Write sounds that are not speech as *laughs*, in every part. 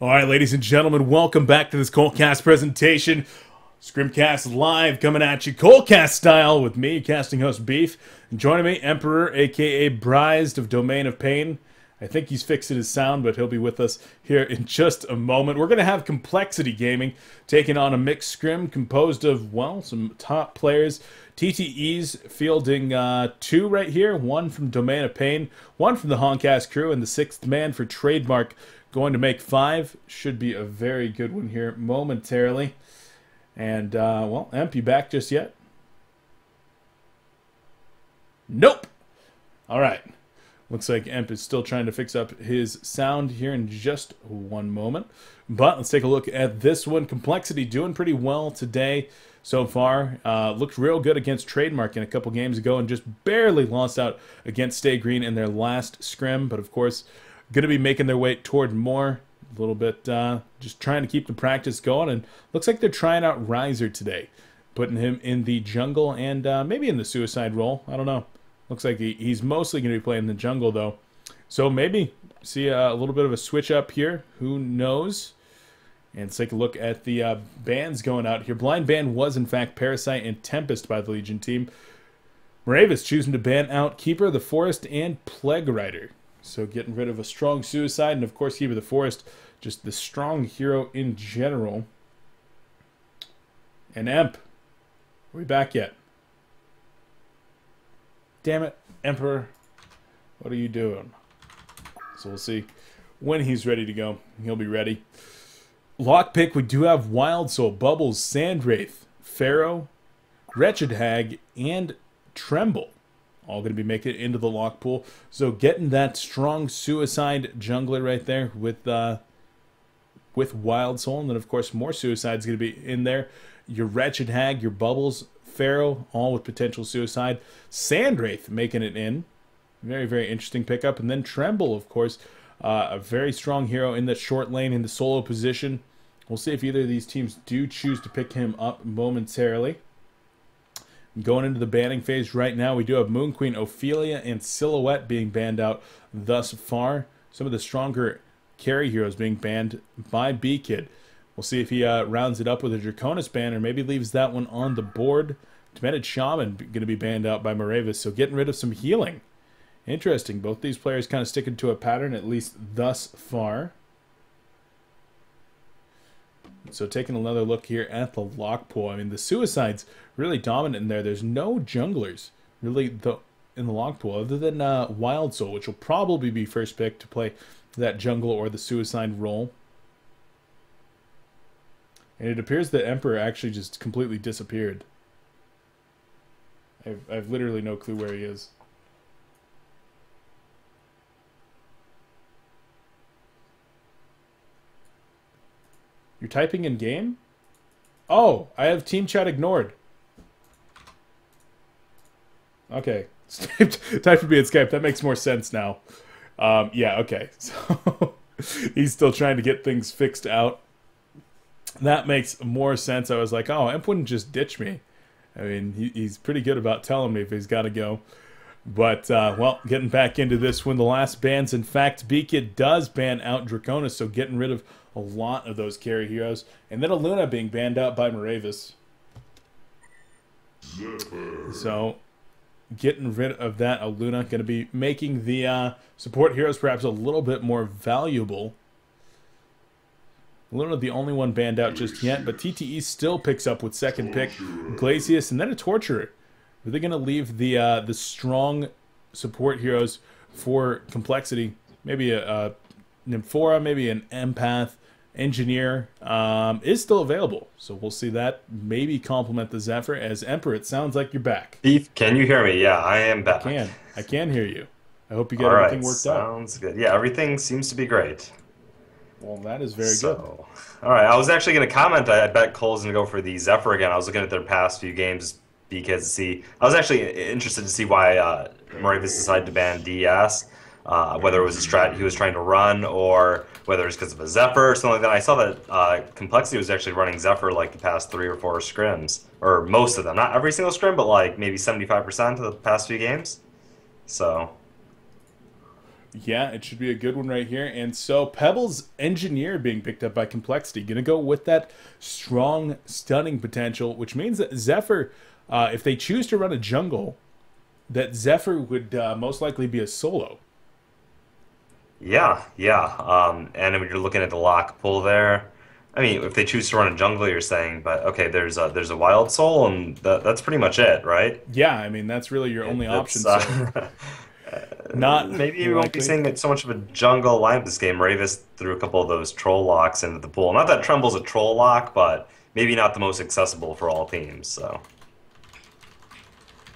All right, ladies and gentlemen, welcome back to this coLcast presentation. Scrimcast live coming at you, coLcast style, with me, casting host Beef. And joining me, Emperor, aka Brized of Domain of Pain. I think he's fixing his sound, but he'll be with us here in just a moment. We're going to have Complexity Gaming taking on a mixed scrim composed of, well, some top players. TTE's fielding uh, two right here, one from Domain of Pain, one from the Honcast crew, and the sixth man for Trademark going to make five. Should be a very good one here momentarily. And, uh, well, Emp, you back just yet? Nope. All right. Looks like Emp is still trying to fix up his sound here in just one moment. But let's take a look at this one. Complexity doing pretty well today so far. Uh, looked real good against Trademark in a couple games ago and just barely lost out against Stay Green in their last scrim. But of course, going to be making their way toward more. A little bit uh, just trying to keep the practice going. And looks like they're trying out Riser today, putting him in the jungle and uh, maybe in the suicide role. I don't know. Looks like he, he's mostly going to be playing the jungle, though. So maybe see a, a, little bit of a switch up here. Who knows? And let's take a look at the uh, bans going out here. Blind ban was, in fact, Parasite and Tempest by the Legion team. Moirvaus choosing to ban out Keeper the Forest and Plague Rider. So getting rid of a strong suicide, and of course Keeper of the Forest, just the strong hero in general. And Emp, are we back yet? Damn it, Emperor. What are you doing? So we'll see when he's ready to go. He'll be ready. Lockpick, we do have Wild Soul, Bubbles, Sandwraith, Pharaoh, Wretched Hag, and Tremble. All going to be making it into the lock pool. So getting that strong suicide jungler right there with uh, with Wild Soul. And then, of course, more suicides going to be in there. Your Wretched Hag, your Bubbles, Pharaoh, all with potential suicide. Sandwraith making it in. Very, very interesting pickup. And then Tremble, of course, uh, a very strong hero in the short lane in the solo position. We'll see if either of these teams do choose to pick him up momentarily. Going into the banning phase right now, we do have Moon Queen, Ophelia, and Silhouette being banned out thus far. Some of the stronger carry heroes being banned by B-Kid. We'll see if he uh, rounds it up with a Draconis ban or maybe leaves that one on the board. Demented Shaman going to be banned out by Moirvaus, so getting rid of some healing. Interesting. Both these players kind of sticking to a pattern, at least thus far. So taking another look here at the lock pool. I mean, the suicide's really dominant in there. There's no junglers really the in the lock pool other than uh, Wild Soul, which will probably be first pick to play that jungle or the suicide role. And it appears that Emperor actually just completely disappeared. I've, I've literally no clue where he is. You're typing in game? Oh, I have team chat ignored. Okay. *laughs* Type for me in Skype. That makes more sense now. Um, yeah, okay. *laughs* So he's still trying to get things fixed out that makes more sense. I was like, oh, Emp wouldn't just ditch me. I mean, he, he's pretty good about telling me if he's got to go. But, uh, well, getting back into this when the last bans, in fact, B-Kid does ban out Draconis, so getting rid of a lot of those carry heroes. And then Luna being banned out by Moirvaus. So, getting rid of that, Luna going to be making the uh, support heroes perhaps a little bit more valuable Luna the only one banned out just yet, but TTE still picks up with second pick, Glacius, and then a Torturer. Are they going to leave the uh, the strong support heroes for complexity? Maybe a, a Nymphora, maybe an Empath, Engineer um, is still available. So we'll see that maybe complement the Zephyr as Emperor. It sounds like you're back. Beef, can you hear me? Yeah, I am back. I can. I can hear you. I hope you got All everything right, worked sounds out. Sounds good. Yeah, everything seems to be great. Well, that is very so, good. All right, I was actually going to comment. I, bet coL's going to go for the Zephyr again. I was looking at their past few games because to see. I was actually interested to see why uh, Moirvaus decided to ban DS. Uh, whether it was a strat he was trying to run or whether it's because of a Zephyr or something like that. I saw that uh, Complexity was actually running Zephyr like the past three or four scrims, or most of them. Not every single scrim, but like maybe 75% of the past few games. So Yeah, it should be a good one right here. And so Pebbles Engineer being picked up by Complexity. Going to go with that strong, stunning potential, which means that Zephyr, uh, if they choose to run a jungle, that Zephyr would uh, most likely be a solo. Yeah, yeah. Um, and when you're looking at the lock pull there, I mean, if they choose to run a jungle, you're saying, but okay, there's a there's a wild soul, and that, that's pretty much it, right? Yeah, I mean that's really your only option. uh, *laughs* *laughs* not *laughs* Maybe you won't be seeing it so much of a jungle lineup this game. Ravis threw a couple of those troll locks into the pool. Not that Tremble's a troll lock, but maybe not the most accessible for all teams. So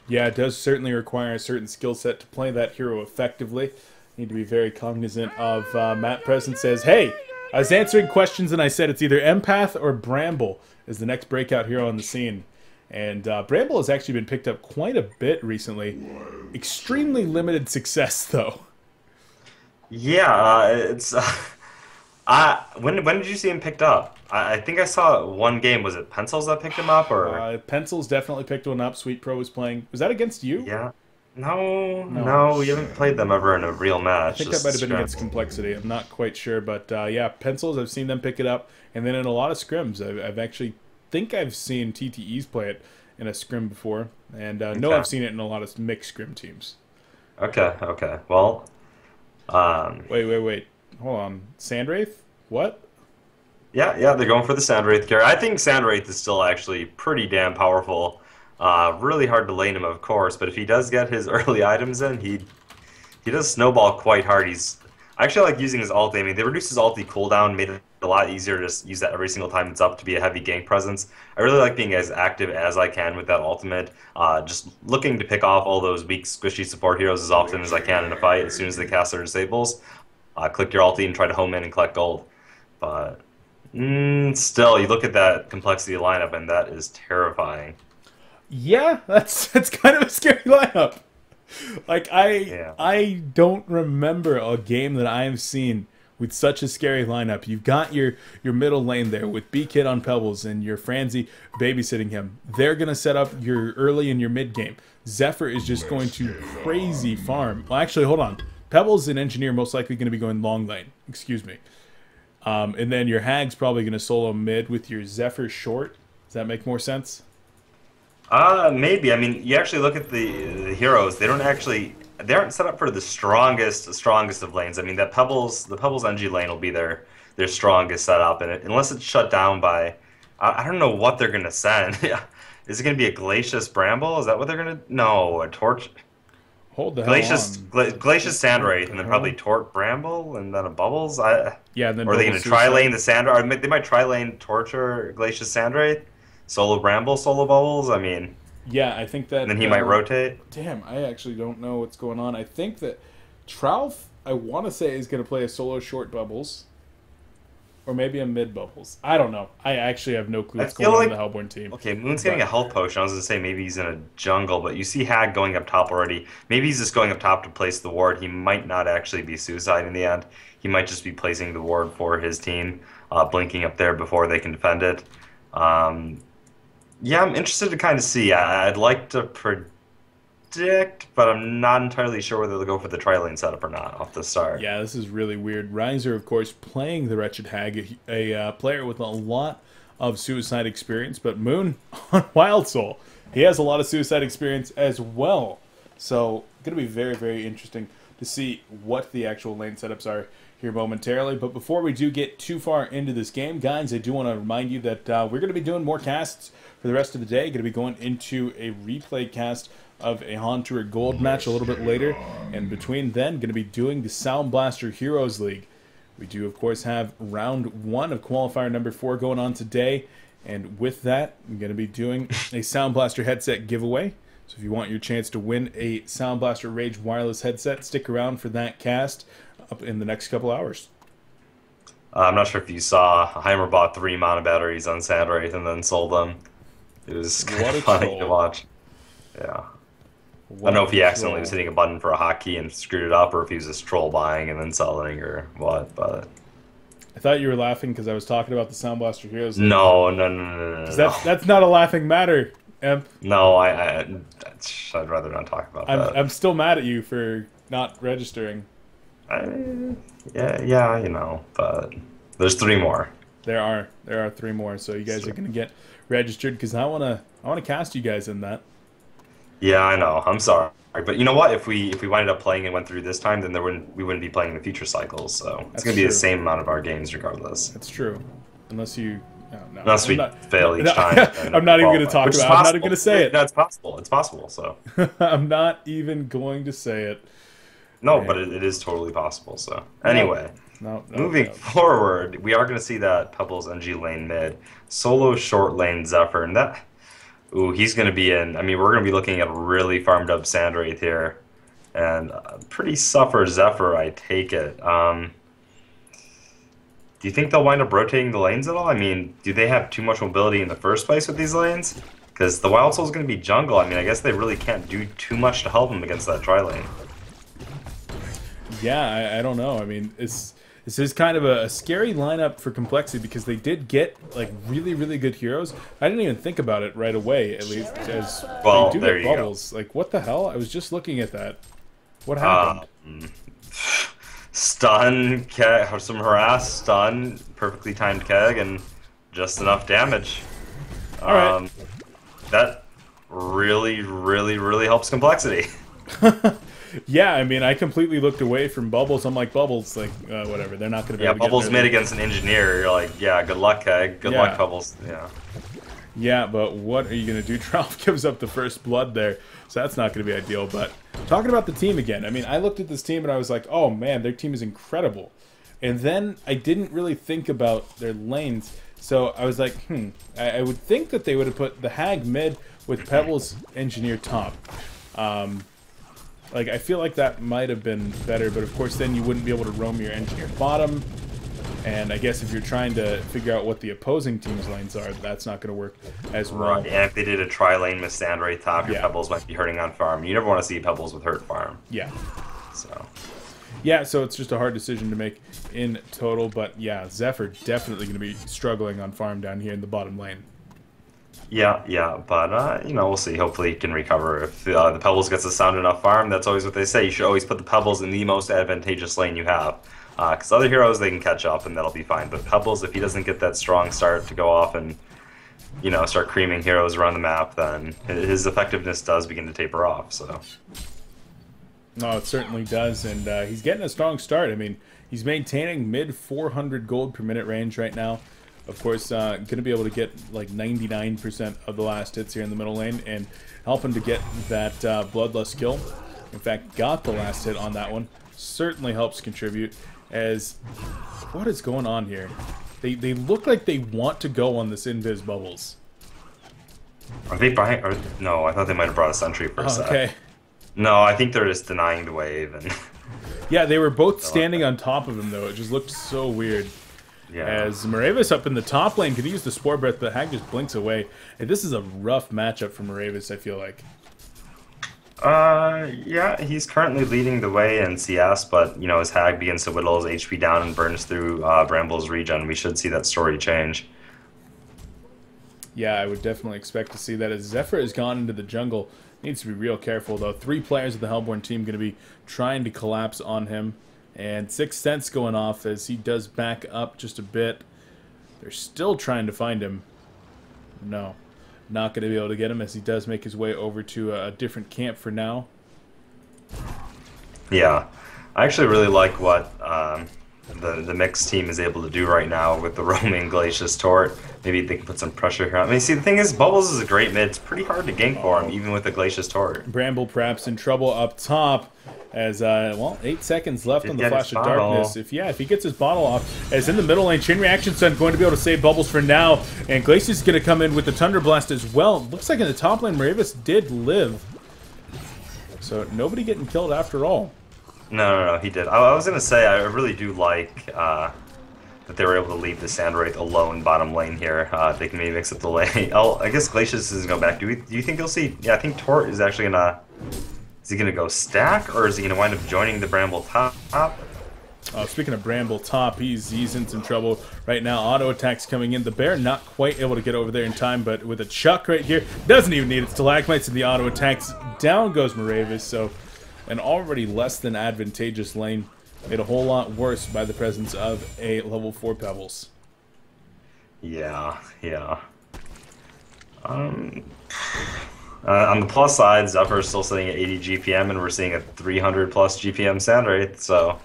Yeah, it does certainly require a certain skill set to play that hero effectively. Need to be very cognizant of uh, Matt Present says, "Hey, I was answering questions and I said it's either Empath or Bramble is the next breakout hero on the scene." And uh, Bramble has actually been picked up quite a bit recently. Extremely limited success *laughs* though. yeah, uh, it's. Uh, *laughs* I when when did you see him picked up? I, I think I saw one game. Was it Pencils that picked him up, or Uh, Pencils definitely picked one up. Sweet Pro was playing. Was that against you? yeah? No, no, we haven't played them ever in a real match. I think just that might have been scrim. against Complexity. I'm not quite sure, but uh, yeah, pencils. I've seen them pick it up, and then in a lot of scrims, I've, I've actually think I've seen TTEs play it in a scrim before, and uh, no, I've seen it in a lot of mixed scrim teams. Okay, okay. Well, um, Wait, wait, wait. Hold on, Sandwraith. What? Yeah, yeah, they're going for the Sandwraith carry. I think Sandwraith is still actually pretty damn powerful. Uh, really hard to lane him, of course, but if he does get his *laughs* early items in, he he does snowball quite hard. He's I actually like using his ult. I mean, they reduced his ulti cooldown, made it a lot easier to just use that every single time it's up to be a heavy gank presence. I really like being as active as I can with that ultimate. Uh, just looking to pick off all those weak, squishy support heroes as often as I can in a fight. As soon as they cast their disables, uh, click your ulti and try to home in and collect gold. But mm, still, you look at that complexity lineup, and that is terrifying. Yeah, *laughs* that's that's kind of a scary lineup. Like I Yeah. I don't remember a game that I have seen with such a scary lineup. You've got your your middle lane there with B Kid on Pebbles and your Franzzii babysitting him. They're gonna set up your early and your mid game. Zephyr is just going to crazy farm. Well, actually, hold on. Pebbles and Engineer most likely going to be going long lane. Excuse me. Um, and then your Hag's probably going to solo mid with your Zephyr short. Does that make more sense? Uh, maybe. I mean, you actually look at the, the heroes; they don't actually they aren't set up for the strongest strongest of lanes. I mean, that Pebbles the Pebbles NG lane will be their their strongest setup, and it, unless it's shut down by I, I don't know what they're gonna send. *laughs* Is it gonna be a Glacius Bramble? Is that what they're gonna? No, a Torch. Hold the hell Glacius, on. Gla- Glacius Sandwraith, and then probably Tort Bramble, and then a Bubbles. I Yeah, and then or are they going to suicide. lane the Sand? Or they might try lane Torture Glacius Sandwraith, solo Bramble, solo Bubbles. I mean, Yeah, I think that. and then he might uh, rotate. Damn, I actually don't know what's going on. I think that Trout, I want to say, is going to play a solo short bubbles, or maybe a mid bubbles. I don't know. I actually have no clue what's going on like- in the Hellbourne team. Okay, Moon's getting a health potion. I was going to say maybe he's in a jungle, but you see Hag going up top already. Maybe he's just going up top to place the ward. He might not actually be suicide in the end. He might just be placing the ward for his team, uh, blinking up there before they can defend it. Um, yeah, I'm interested to kind of see. I, I'd like to predict, but I'm not entirely sure whether they'll go for the tri lane setup or not off the start. Yeah, this is really weird. Riser, of course, playing the Wretched Hag, a, a uh, player with a lot of suicide experience, but Moon *laughs* on Wild Soul, he has a lot of suicide experience as well. So, going to be very, very interesting to see what the actual lane setups are here momentarily. But before we do get too far into this game, guys, I do want to remind you that uh, we're going to be doing more casts for the rest of the day. Going to be going into a replay cast of a HoNTour Gold match a little bit later, and between then, going to be doing the Sound Blaster Heroes League. We do, of course, have round one of qualifier number four going on today, and with that, I'm going to be doing a Sound Blaster headset giveaway. So if you want your chance to win a Sound Blaster Rage wireless headset, stick around for that cast up in the next couple hours. Uh, I'm not sure if you saw Heimer bought three mana batteries on Sandwraith and then sold them. It was kind of funny troll. to watch. Yeah. I don't know if he accidentally was hitting a button for a hotkey and screwed it up, or if he was just troll buying and then selling, or what. But I thought you were laughing because I was talking about the Sound Blaster Heroes. No, no, no, no, no, no. That's that's not a laughing matter, Emp. no, I, I, I'd rather not talk about I'm that. I'm still mad at you for not registering. I, yeah, yeah, you know, but there's three more. There are there are three more, so you guys are gonna get registered because I wanna I wanna cast you guys in that. Yeah, I know. I'm sorry, but you know what? If we if we winded up playing and went through this time, then there wouldn't we wouldn't be playing the future cycles. So it's That's gonna be the same amount of our games regardless. That's true, unless you. No, no, Unless I'm we not- fail each *laughs* no, time. *laughs* I'm not even gonna talk which is about. it. I'm not even gonna say it. That's possible. It's possible. So *laughs* I'm not even going to say it. no, Okay. but it, it is totally possible. So anyway. No, no, Moving no. forward, we are going to see that Pebbles NG lane mid, solo short lane Zephyr, and that. Ooh, he's going to be in. I mean, we're going to be looking at a really farmed up Sandwraith here, and a pretty suffer Zephyr, I take it. Um, do you think they'll wind up rotating the lanes at all? I mean, do they have too much mobility in the first place with these lanes? Because the Wild Soul's going to be jungle. I mean, I guess they really can't do too much to help him against that tri lane. Yeah, I, I don't know. I mean, it's this is kind of a, a scary lineup for complexity because they did get like really, really good heroes. I didn't even think about it right away. At least as Well, they do there get you go. Like what the hell? I was just looking at that. What happened? Um, *laughs* stun, keg, some harass, stun, perfectly timed keg, and just enough damage. All right. Um, that really, really, really helps complexity. *laughs* yeah, I mean, I completely looked away from bubbles. I'm like bubbles, like uh, whatever. They're not going to be. Yeah, able to get Bubbles mid against an engineer. You're like, yeah, good luck, keg. Good Yeah. luck, Bubbles. Yeah. Yeah, but what are you going to do? *laughs* Trout gives up the first blood there, so that's not going to be ideal. But talking about the team again, I mean, I looked at this team and I was like, oh man, their team is incredible. And then I didn't really think about their lanes, so I was like, hmm, I, I would think that they would have put the Hag mid with Pebbles Engineer top. Um, like I feel like that might have been better, but of course then you wouldn't be able to roam your Engineer bottom. And I guess if you're trying to figure out what the opposing team's lanes are, that's not going to work as well. Right. And if they did a tri lane with Sandwraith top, your Yeah. Pebbles might be hurting on farm. You never want to see Pebbles with hurt farm. Yeah. So. Yeah, so it's just a hard decision to make in total, but yeah, Zephyr definitely going to be struggling on farm down here in the bottom lane. Yeah, yeah, but uh, you know, we'll see. Hopefully, he can recover. If uh, the Pebbles gets a sound enough farm, that's always what they say. You should always put the Pebbles in the most advantageous lane you have, because other heroes they can catch up and that'll be fine. But Pebbles, if he doesn't get that strong start to go off and you know start creaming heroes around the map, then his effectiveness does begin to taper off. So No, it certainly does, and uh, he's getting a strong start. I mean, he's maintaining mid 400 gold per minute range right now. Of course, uh, going to be able to get like 99% of the last hits here in the middle lane and help him to get that uh, Bloodlust kill. In fact, got the last hit on that one. Certainly helps contribute. As what is going on here? They they look like they want to go on this invis bubbles. are they behind? Or, no, I thought they might have brought a sentry for a sec. Okay. No, I think they're just denying the wave and Yeah, they were both *laughs* standing on top of him though. It just looked so weird. Yeah. As Moirvaus up in the top lane could he use the Spore Breath, but Hag just blinks away. And this is a rough matchup for Moirvaus, I feel like. Uh, yeah, he's currently leading the way in CS, but you know, as Hag begins to whittle his HP down and burns through uh, Bramble's regen, we should see that story change. Yeah, I would definitely expect to see that as Zephyr has gone into the jungle. Needs to be real careful though. Three players of the Hellbourne team going to be trying to collapse on him. And Sixth Sense going off as he does back up just a bit. They're still trying to find him. No. Not going to be able to get him as he does make his way over to a, a different camp for now. Yeah, I actually really like what um, the the mixed team is able to do right now with the *laughs* roaming Glacius Tort. Maybe they can put some pressure here. I mean, see, the thing is, Bubbles is a great mid. It's pretty hard to gank for him, even with the Glacius Tort. Bramble perhaps in trouble up top as uh well eight seconds left Did on the flash of darkness if yeah if he gets his bottle off as in the middle lane chain reaction sun going to be able to save bubbles for now and Glacius is going to come in with the thunder blast as well looks like in the top lane Moirvaus did live so nobody getting killed after all No, no, no, he did. I, I was gonna say, I really do like uh, that they were able to leave the Sandwraith alone bottom lane here. Uh, they can maybe mix up the lane. *laughs* Oh, I guess Glacius is going back. Do we? Do you think you'll see? Yeah, I think Tort is actually gonna. Is he gonna go stack, or is he gonna wind up joining the Bramble top? Uh, speaking of Bramble top, he's he's in some trouble right now. Auto attacks coming in. The bear not quite able to get over there in time, but with a chuck right here, doesn't even need it. Stalagmites in the auto attacks. Down goes Moirvaus. So an already less than advantageous lane made a whole lot worse by the presence of a level 4 Pebbles. Yeah, yeah. Um, uh, on the plus side, Zephyr is still sitting at 80 GPM, and we're seeing a 300 plus GPM Sandwraith, so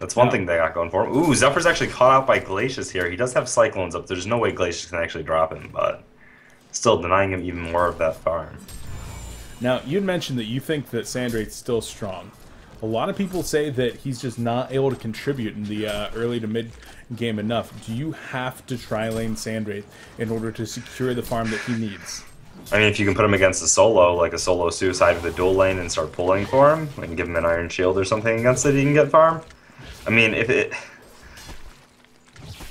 that's one Yeah. thing they got going for him. Ooh, Zephyr's actually caught out by Glacius here. He does have Cyclones up. There's no way Glacius can actually drop him, but still denying him even more of that farm. Now, you'd mentioned that you think that Sandwraith's still strong. A lot of people say that he's just not able to contribute in the uh, early to mid game enough. Do you have to try lane Sandwraith in order to secure the farm that he needs? I mean, if you can put him against a solo, like a solo suicide with a dual lane and start pulling for him, and give him an Iron Shield or something against it, he can get farm. I mean, if it...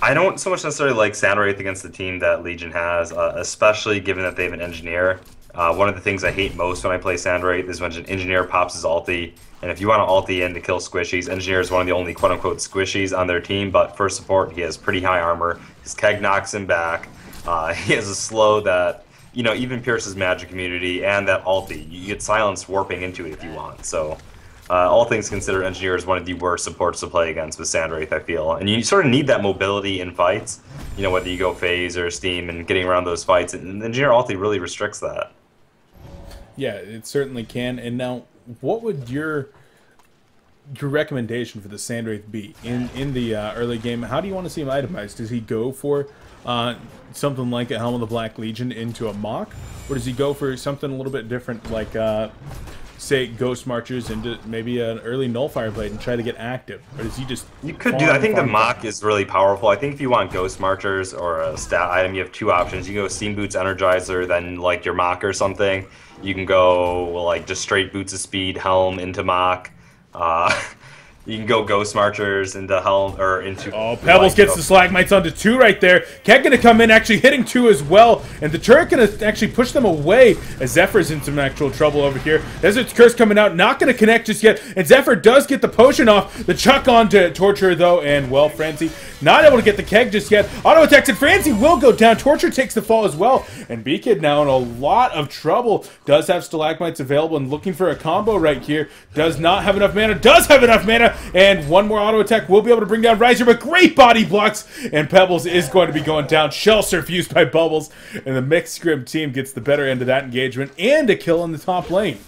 I don't so much necessarily like Sandwraith against the team that Legion has, uh, especially given that they have an Engineer. Uh, one of the things I hate most when I play Sandwraith is when an Engineer pops his ulti, and if you want to ulti in to kill squishies, Engineer is one of the only quote-unquote squishies on their team, but for support, he has pretty high armor. His keg knocks him back. Uh, *laughs* he has a slow that you know, even pierces magic immunity and that ulti. You get silence warping into it if you want. So, uh, all things considered, Engineer is one of the worst supports to play against with Sandwraith, I feel. And you sort of need that mobility in fights, you know, whether you go phase or steam and getting around those fights. And Engineer ulti really restricts that. Yeah, it certainly can. And now, what would your your recommendation for the Sandwraith be in in the uh, early game? How do you want to see him itemized? Does he go for uh, something like a Helm of the Black Legion into a mock, or does he go for something a little bit different, like uh, say Ghost Marchers into maybe an early Nullfire Blade and try to get active, or does he just You could do. I think the mock is really powerful. I think if you want Ghost Marchers or a stat item, you have two options. You can go Steam Boots Energizer, then like your mock or something. You can go like just straight Boots of Speed, Helm into mock. Uh, *laughs* you can go Ghost Marchers into Helm or into. Oh, Pebbles gets the Stalagmites onto two right there. Keg gonna come in, actually hitting two as well. And the turret gonna actually push them away as Zephyr's in some actual trouble over here. Desert's Curse coming out, not gonna connect just yet. And Zephyr does get the potion off. The chuck on to Torture though, and well, Franzzii not able to get the keg just yet. Auto attacks and Franzzii will go down. Torture takes the fall as well. And B-Kid now in a lot of trouble. Does have Stalagmites available and looking for a combo right here. Does not have enough mana. Does have enough mana. And one more auto attack will be able to bring down Riser, but great body blocks. And Pebbles is going to be going down. Shell Surf used by Bubbles. And the Mixed Scrim team gets the better end of that engagement and a kill in the top lane.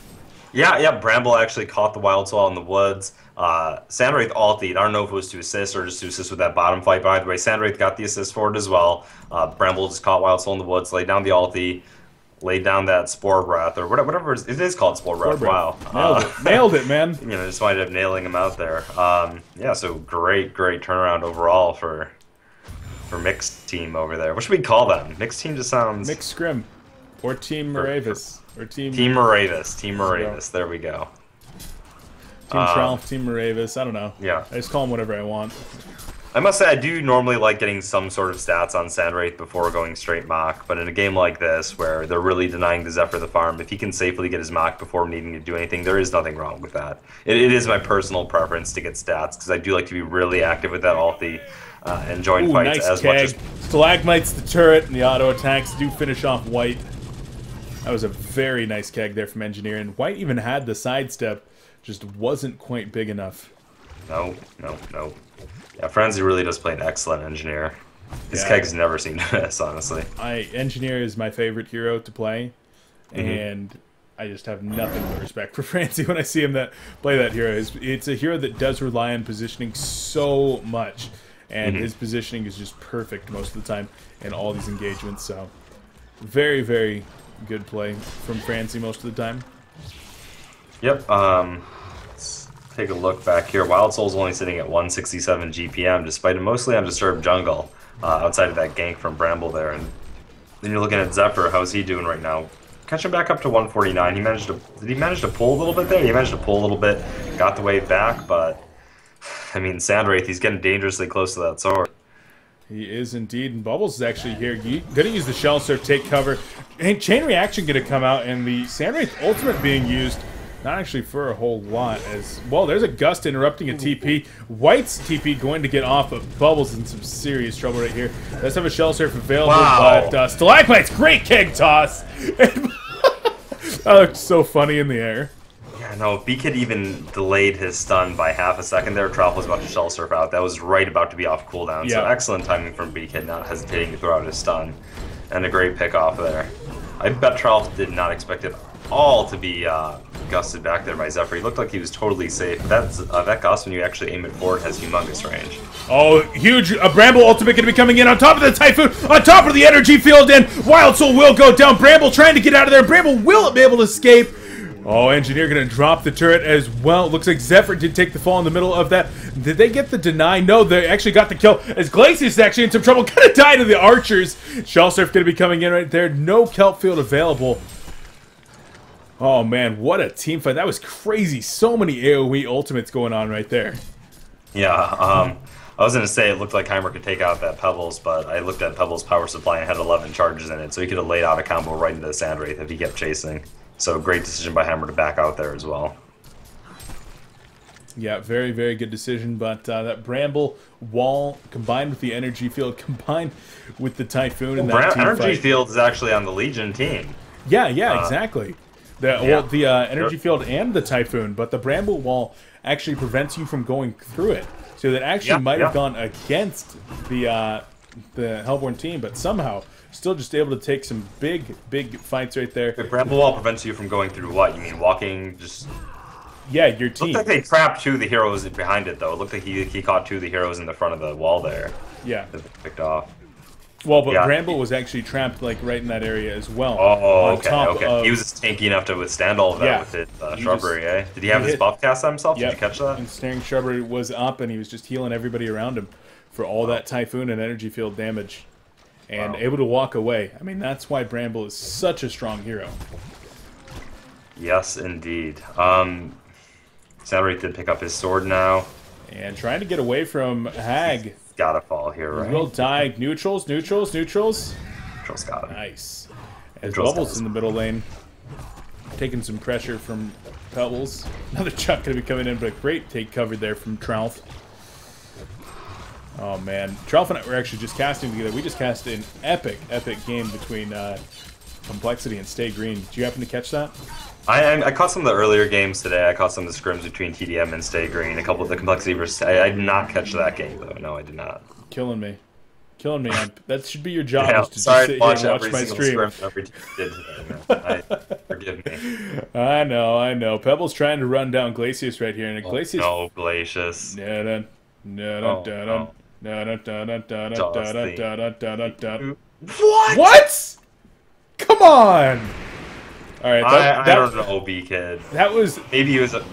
Yeah, yeah. Bramble actually caught the Wild Soul in the woods. Uh, Sandwraith ultied. I don't know if it was to assist or just to assist with that bottom fight, but either way, Sandwraith got the assist for it as well. Uh, Bramble just caught Wild Soul in the woods, laid down the ulti, laid down that Spore Breath, or whatever, whatever it is, it is called Spore Breath. Wow. Nailed Uh, it. Nailed it, man. *laughs* you know, just wind up nailing him out there. Um, yeah, so great, great turnaround overall for for mixed team over there. What should we call them? Mixed team just sounds Mixed Scrim. Or Team Moirvaus. Or Team Team Moirvaus. Team Moirvaus. There we go. Team uh, Team Moirvaus. I don't know. Yeah. I just call them whatever I want. I must say, I do normally like getting some sort of stats on Sandwraith before going straight mock, but in a game like this, where they're really denying the Zephyr the farm, if he can safely get his mock before needing to do anything, there is nothing wrong with that. It, it is my personal preference to get stats, because I do like to be really active with that ulti uh, and join Ooh, fights nice as keg. much as Stalagmites, the turret, and the auto attacks do finish off White. That was a very nice keg there from Engineer, and White even had the sidestep, just wasn't quite big enough. No, no, no. Yeah, Franzzii really does play an excellent engineer. His Yeah. keg's never seen this, *laughs* honestly. I Engineer is my favorite hero to play, Mm-hmm. and I just have nothing but respect for *laughs* Franzzii when I see him that play that hero. It's, it's a hero that does rely on positioning so much, and Mm-hmm. his positioning is just perfect most of the time in all these engagements. So, very, very good play from Franzzii most of the time. Yep. Um, take a look back here. Wild Soul's only sitting at 167 GPM, despite a mostly undisturbed jungle uh, outside of that gank from Bramble there. And then you're looking at Zephyr. How's he doing right now? Catching back up to 149. He managed to. Did he manage to pull a little bit there? He managed to pull a little bit. Got the wave back, but *sighs* I mean, Sandwraith, he's getting dangerously close to that sword. He is indeed, and Bubbles is actually here. He- Gonna use the shell surf, take cover, and chain reaction gonna come out, and the Sandwraith ultimate being used. Not actually for a whole lot, as well. There's a gust interrupting a TP. White's TP going to get off, but Bubbles in some serious trouble right here. Let's have a shell surf available, Wow. but uh, Stalagmites, great keg toss. *laughs* that looked so funny in the air. Yeah, No, B-Kid even delayed his stun by half a second there. Trout was about to shell surf out. That was right about to be off cooldown. So excellent timing from B-Kid, not hesitating to throw out his stun. And a great pick off there. I bet Trout did not expect it all to be uh, gusted back there by Zephyr. He looked like he was totally safe. That's, uh, that gust, when you actually aim it forward, has humongous range. Oh, huge uh, Bramble ultimate going to be coming in on top of the Typhoon, on top of the energy field, and Wild Soul will go down. Bramble trying to get out of there. Bramble will be able to escape. Oh, Engineer to drop the turret as well. Looks like Zephyr did take the fall in the middle of that. Did they get the deny? No, they actually got the kill. As Glacius actually in some trouble. *laughs* To die to the archers. Shell Surf to be coming in right there. No kelp field available. Oh, man, what a team fight. That was crazy. So many AoE ultimates going on right there. Yeah, um, I was going to say it looked like Heimer could take out that Pebbles, but I looked at Pebbles' power supply and had 11 charges in it, so he could have laid out a combo right into the Sand Wraith if he kept chasing. So great decision by Heimer to back out there as well. Yeah, very, very good decision. But uh, that Bramble wall combined with the energy field, *laughs* combined with the Typhoon and that Bra- team Energy fight. Field is actually on the Legion team. Yeah, yeah, uh, exactly. The yeah. well, the uh, energy field and the Typhoon, but the Bramble wall actually prevents you from going through it. So that actually might have gone against the uh, the Hellbourne team, but somehow still just able to take some big, big fights right there. The Bramble Wall prevents you from going through what? You mean walking just... Yeah, your team. Looked like they trapped two of the heroes behind it, though. It looked like he, he caught two of the heroes in the front of the wall there Yeah. they picked off. Well, but Yeah. Bramble was actually trapped like right in that area as well. Oh, okay, okay. of- He was tanky enough to withstand all of that Yeah. with his uh, shrubbery, eh? Did he have he his hit- buff cast on himself? Yep. Did you catch that? And Snaring Shrubbery was up, and he was just healing everybody around him for all that Typhoon and Energy Field damage. And Wow. able to walk away. I mean, that's why Bramble is such a strong hero. Yes, indeed. Um, Sandwraith did pick up his sword now. And trying to get away from Hag. Gotta fall here, right? Will die. Neutrals, neutrals, neutrals. Trolls got him. Nice. Neutrals Bubbles in the middle lane. Taking some pressure from Pebbles. *laughs* Another Chuck to be coming in, but a great take cover there from Trout. Oh man, Trout and I were actually just casting together. We just cast an epic, epic game between uh, Complexity and Stay Green. Did you happen to catch that? I, I I caught some of the earlier games today. I caught some of the scrims between TDM and Stay Green. A couple of the complexity versus. I, I did not catch that game though. No, I did not. Killing me, killing me. I'm, that should be your job. Yeah, is to sorry just sit watch here and every watch my stream. every did. I, forgive me. *laughs* I know, I know. Pebbles trying to run down Glacius right here, and oh, Glacius No, Glacius. Oh, da-dun, no. da-dun, da-dun, da-dun, theme. da-dun, da-dun, da-dun. What? What? Come on! All right, that, I, I that, don't know, B kid. that was Maybe he was. A,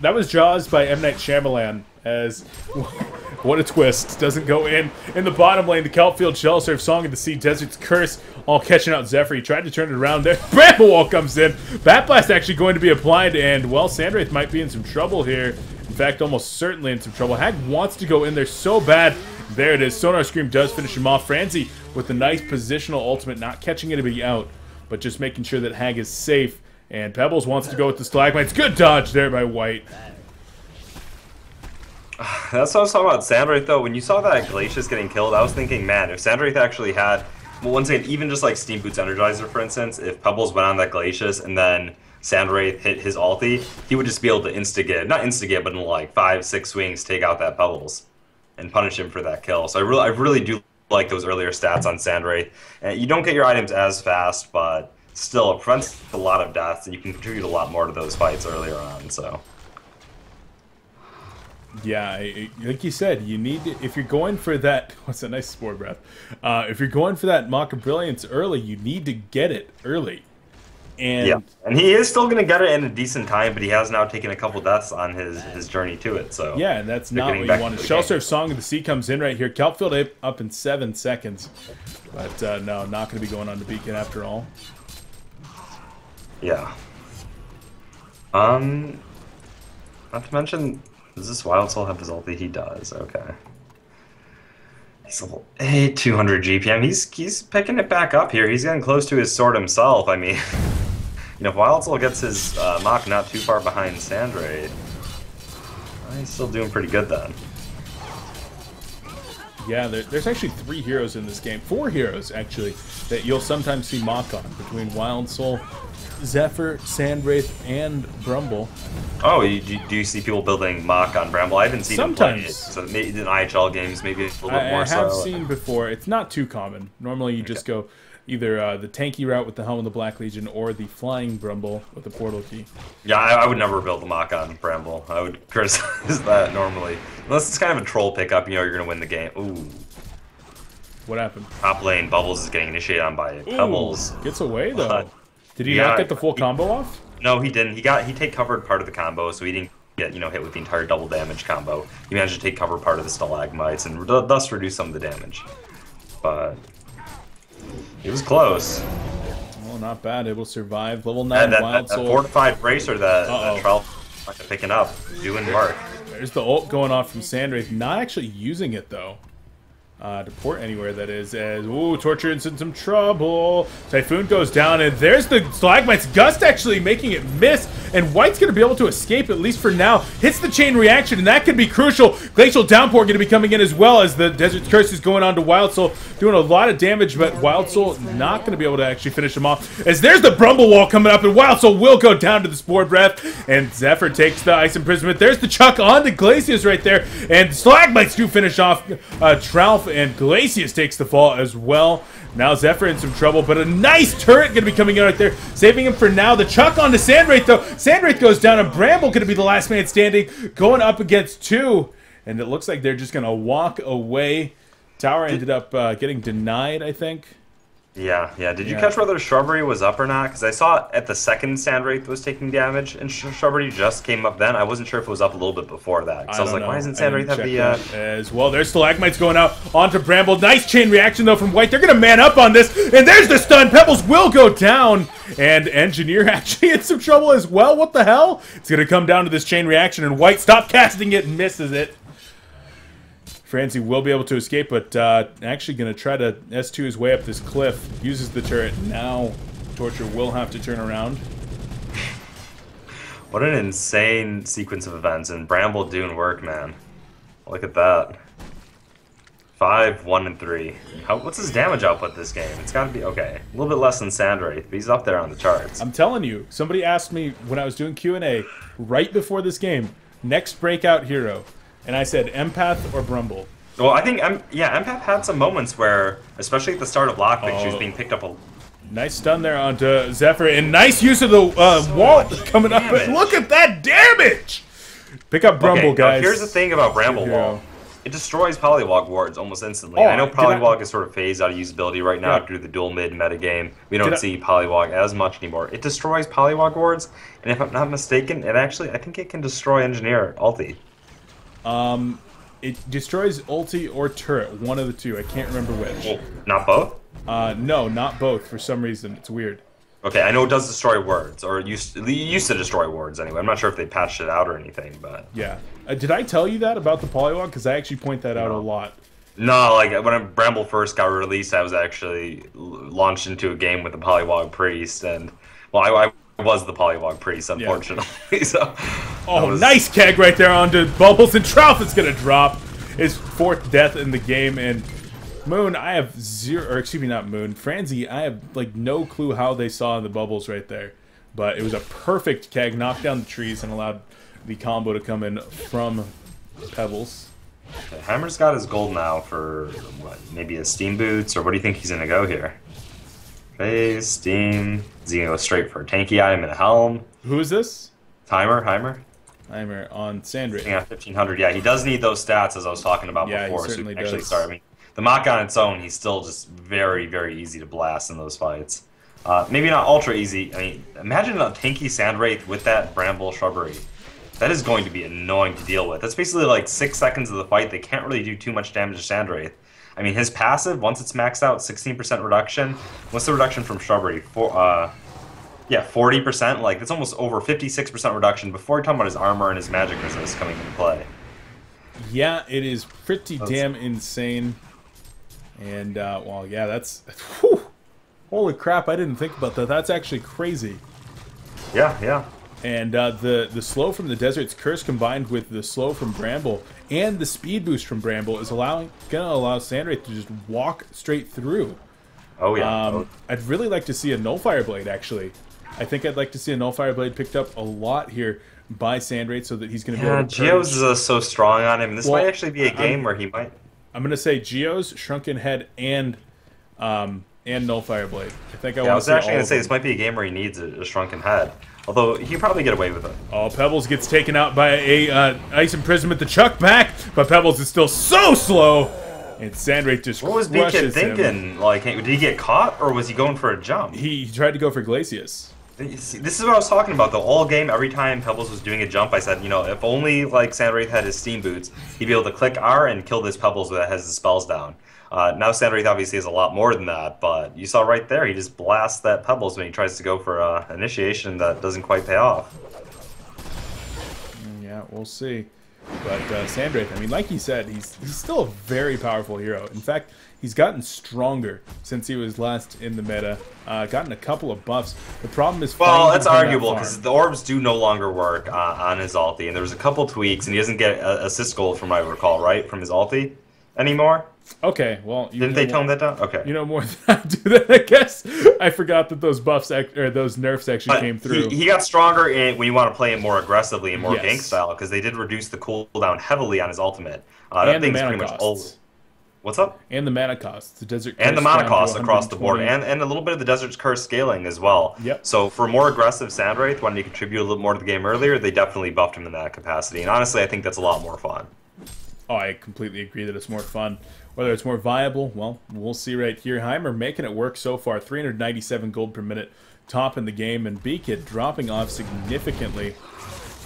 that was Jaws by M Night Shyamalan. As *laughs* what a twist! Doesn't go in in the bottom lane. The Kelpfield Shell Surf Song of the Sea Desert's Curse, all catching out Zephyr. He tried to turn it around there. *laughs* Bramblewall comes in. Bat Blast actually going to be applied, and well, Sandwraith might be in some trouble here. In fact, almost certainly in some trouble. Hag wants to go in there so bad. There it is. Sonar Scream does finish him off. Franzzii with a nice positional ultimate, not catching anybody out, but just making sure that Hag is safe. And Pebbles wants to go with the Stalagmites. Good dodge there by White. *sighs* that's what I was talking about. Sandwraith, though, when you saw that Glacius getting killed, I was thinking, man, if Sandwraith actually had. Well, once again, even just like Steam Boots Energizer, for instance, if Pebbles went on that Glacius and then Sandwraith hit his ulti, he would just be able to instigate, not instigate, but in like five, six swings, take out that Pebbles and punish him for that kill. So I really, I really do like those earlier stats on Sandwraith. And you don't get your items as fast, but still, it prevents a lot of deaths, and you can contribute a lot more to those fights earlier on. So. Yeah, like you said, you need to, if you're going for that. *laughs* What's a nice spore breath? Uh, if you're going for that mock of brilliance early, you need to get it early. And Yeah, and he is still going to get it in a decent time, but he has now taken a couple deaths on his his journey to it. So yeah, and that's not what you wanted. to the Shell. Surf Song of the Sea comes in right here. Kelpfield up- up in seven seconds, but uh, no, not going to be going on to Beacon after all. yeah. Um, not to mention, does this Wild Soul have his ulti? He does. Okay. He's a little, hey, 200 GPM. He's he's picking it back up here. He's getting close to his sword himself. I mean, *laughs* know, if Wild Soul gets his uh, mock not too far behind Sandwraith, uh, he's still doing pretty good then. Yeah, there, there's actually three heroes in this game. Four heroes, actually, that you'll sometimes see mock on between Wild Soul, Zephyr, Sandwraith, and Bramble. Oh, you, do, do you see people building mock on Bramble? I haven't seen Sometimes. it. So maybe in IHL games, maybe a little bit I, more I have so. seen before. It's not too common. Normally, you just go either uh, the tanky route with the Helm of the Black Legion or the flying Bramble with the portal key. Yeah, I, I would never build the mock on Bramble. I would *laughs* criticize that normally. Unless it's kind of a troll pickup, you know you're going to win the game. Ooh, What happened? top lane, Bubbles is getting initiated on by Pebbles. Ooh, gets away though. Did he Yeah, not get the full he- combo off? No, he didn't. He got he take covered part of the combo, so he didn't get you know hit with the entire double damage combo. He managed to take cover part of the stalagmites and th- thus reduce some of the damage. But it was close. Well, not bad. It will survive. Level That, nine that, Wild that, that fortified bracer that, that Trell picking up, doing work. There's the ult going off from Sandwraith. Not actually using it though. Uh, to port anywhere that is as ooh torture's in some trouble. Typhoon goes down and there's the stalagmites. Gust actually making it miss and White's gonna be able to escape at least for now. Hits the chain reaction and that could be crucial. Glacial downpour gonna be coming in as well as the desert curse is going on to Wild Soul, doing a lot of damage, but Wild Soul not gonna be able to actually finish him off. As there's the Bramble Wall coming up and Wild Soul will go down to the Spore Breath and Zephyr takes the Ice Imprisonment. There's the Chuck on to Glacius right there and Stalagmites do finish off uh, Tralf and Glacius takes the fall as well. Now Zephyr in some trouble, but a nice turret going to be coming in right there, saving him for now. The Chuck on to Sandwraith though. Sandwraith goes down and Bramble going to be the last man standing, going up against two. And it looks like they're just going to walk away. Tower ended up uh, getting denied, I think. Yeah, yeah. Did you Yeah. catch whether Shrubbery was up or not? Because I saw at the second Sandwraith was taking damage, and Sh- Shrubbery just came up then. I wasn't sure if it was up a little bit before that. Because I, was like, know. why doesn't I didn't Sandwraith have the... Uh... as well? There's stalagmites going out onto Bramble. Nice chain reaction though from White. They're gonna man up on this, and there's the stun. Pebbles will go down, and Engineer *laughs* actually in some trouble as well. What the hell? It's gonna come down to this chain reaction, and White stop casting it and misses it. Franzzii will be able to escape, but uh, actually going to try to S2 his way up this cliff. Uses the turret. Now Torture will have to turn around. What an insane sequence of events, and Bramble doing work, man. Look at that. Five, one, and three. How, what's his damage output this game? It's got to be okay. A little bit less than Sandwraith, but he's up there on the charts. I'm telling you, somebody asked me when I was doing Q&A right before this game, next breakout hero. And I said Empath or Bramble. Well, I think M- yeah, Empath had some moments where, especially at the start of Lockpick, she was Oh. being picked up a Nice stun there onto Zephyr, and nice use of the uh, wall much *laughs* coming up. Look at that damage! Pick up Bramble, okay, guys. here's the thing about Bramble Wall. It destroys Polywog wards almost instantly. Oh, I know did I- Polywog is sort of phased out of usability right now Yeah. due to the dual mid metagame. We don't Did I- see Polywog as much anymore. It destroys Polywog wards, and if I'm not mistaken, it actually I think it can destroy Engineer ulti. Um, it destroys ulti or turret, one of the two. I can't remember which. Well, not both. Uh, no, not both. For some reason, it's weird. Okay, I know it does destroy wards, or used it used to destroy wards anyway. I'm not sure if they patched it out or anything, but Yeah. Uh, did I tell you that about the polywog? Because I actually point that out a lot. No, like when Bramble first got released, I was actually launched into a game with the Polywog Priest, and well, I, I was the Polywog Priest, unfortunately. *laughs* so, Oh, was- nice keg right there onto Bubbles, and Trout is gonna drop his fourth death in the game. And Moon, I have zero, or excuse me, not Moon, Franzzii, I have like no clue how they saw the bubbles right there, but it was a perfect keg, knocked down the trees and allowed the combo to come in from Pebbles. Heimer's got his gold now for what? Maybe his Steam boots, or what do you think he's gonna go here? Phase, Steam. Is he gonna go straight for a tanky item and a helm? Who is this? Timer, Heimer. I'm on Sandwraith. Yeah, 1500. Yeah, he does need those stats as I was talking about Yeah, he before. so certainly he actually does. start. I mean, the mock on its own, he's still just very, very easy to blast in those fights. Uh, maybe not ultra easy. I mean, imagine a tanky Sandwraith with that Bramble Shrubbery. That is going to be annoying to deal with. That's basically like six seconds of the fight. They can't really do too much damage to Sandwraith. I mean, his passive, once it's maxed out, 16% reduction. What's the reduction from Shrubbery? For, uh, yeah, 40%. Like, it's almost over 56% reduction before talking about his armor and his magic resist coming into play. Yeah, it is pretty That's- damn insane. And, uh, well, yeah, that's. *laughs* Whew, holy crap, I didn't think about that. That's actually crazy. Yeah, yeah. And uh, the the slow from the Desert's Curse combined with the slow from Bramble and the speed boost from Bramble is allowing gonna allow Sandwraith to just walk straight through. Oh yeah. Um, oh. I'd really like to see a Nullfire Blade actually. I think I'd like to see a Nullfire Blade picked up a lot here by Sandwraith so that he's going to be able to. Geo's is uh, so strong on him. This Well, might actually be a I'm- game where he might. I'm going to say Geo's, Shrunken Head, and um, and Nullfire Blade. I think I Yeah, I was actually gonna say them. this might be a game where he needs a, a shrunken head. Although he probably get away with it. Oh, Pebbles gets taken out by a uh, Ice Imprisonment to Chuck back, but Pebbles is still so slow, and Sandwraith just What was him. thinking? Like, did he get caught or was he going for a jump? He, he tried to go for Glacius. This is what I was talking about. The all game, every time Pebbles was doing a jump, I said, you know, if only like Sandwraith had his steam boots, he'd be able to click R and kill this Pebbles that has the spells down. Uh, now Sandwraith obviously has a lot more than that, but you saw right there, he just blasts that Pebbles when he tries to go for uh, initiation that doesn't quite pay off. Yeah, we'll see. But uh, Sandwraith, I mean, like he said, he's he's still a very powerful hero. In fact, he's gotten stronger since he was last in the meta. Uh, gotten a couple of buffs. The problem is, Well, that's arguable because the orbs do no longer work uh, on his ulti, and there was a couple tweaks, and he doesn't get assist gold from what I recall, right, from his ulti anymore. Okay, well, you Didn't they tone that down? Okay. You know more *laughs* than I do. That I guess I forgot that those buffs or those nerfs actually But came through. He, he got stronger in, when you want to play him more aggressively and more Yes. gank style because they did reduce the cooldown heavily on his ultimate. Uh, that thing's pretty much costs. old. What's up? And the mana costs. The desert And the mana cost across the board, and, and a little bit of the Desert's Curse scaling as well. Yep. So for more aggressive Sandwraith, wanting to contribute a little more to the game earlier, they definitely buffed him in that capacity. And honestly, I think that's a lot more fun. Oh, I completely agree that it's more fun. Whether it's more viable, well, we'll see right here. Heimer making it work so far. 397 gold per minute, top in the game, and B-Kid dropping off significantly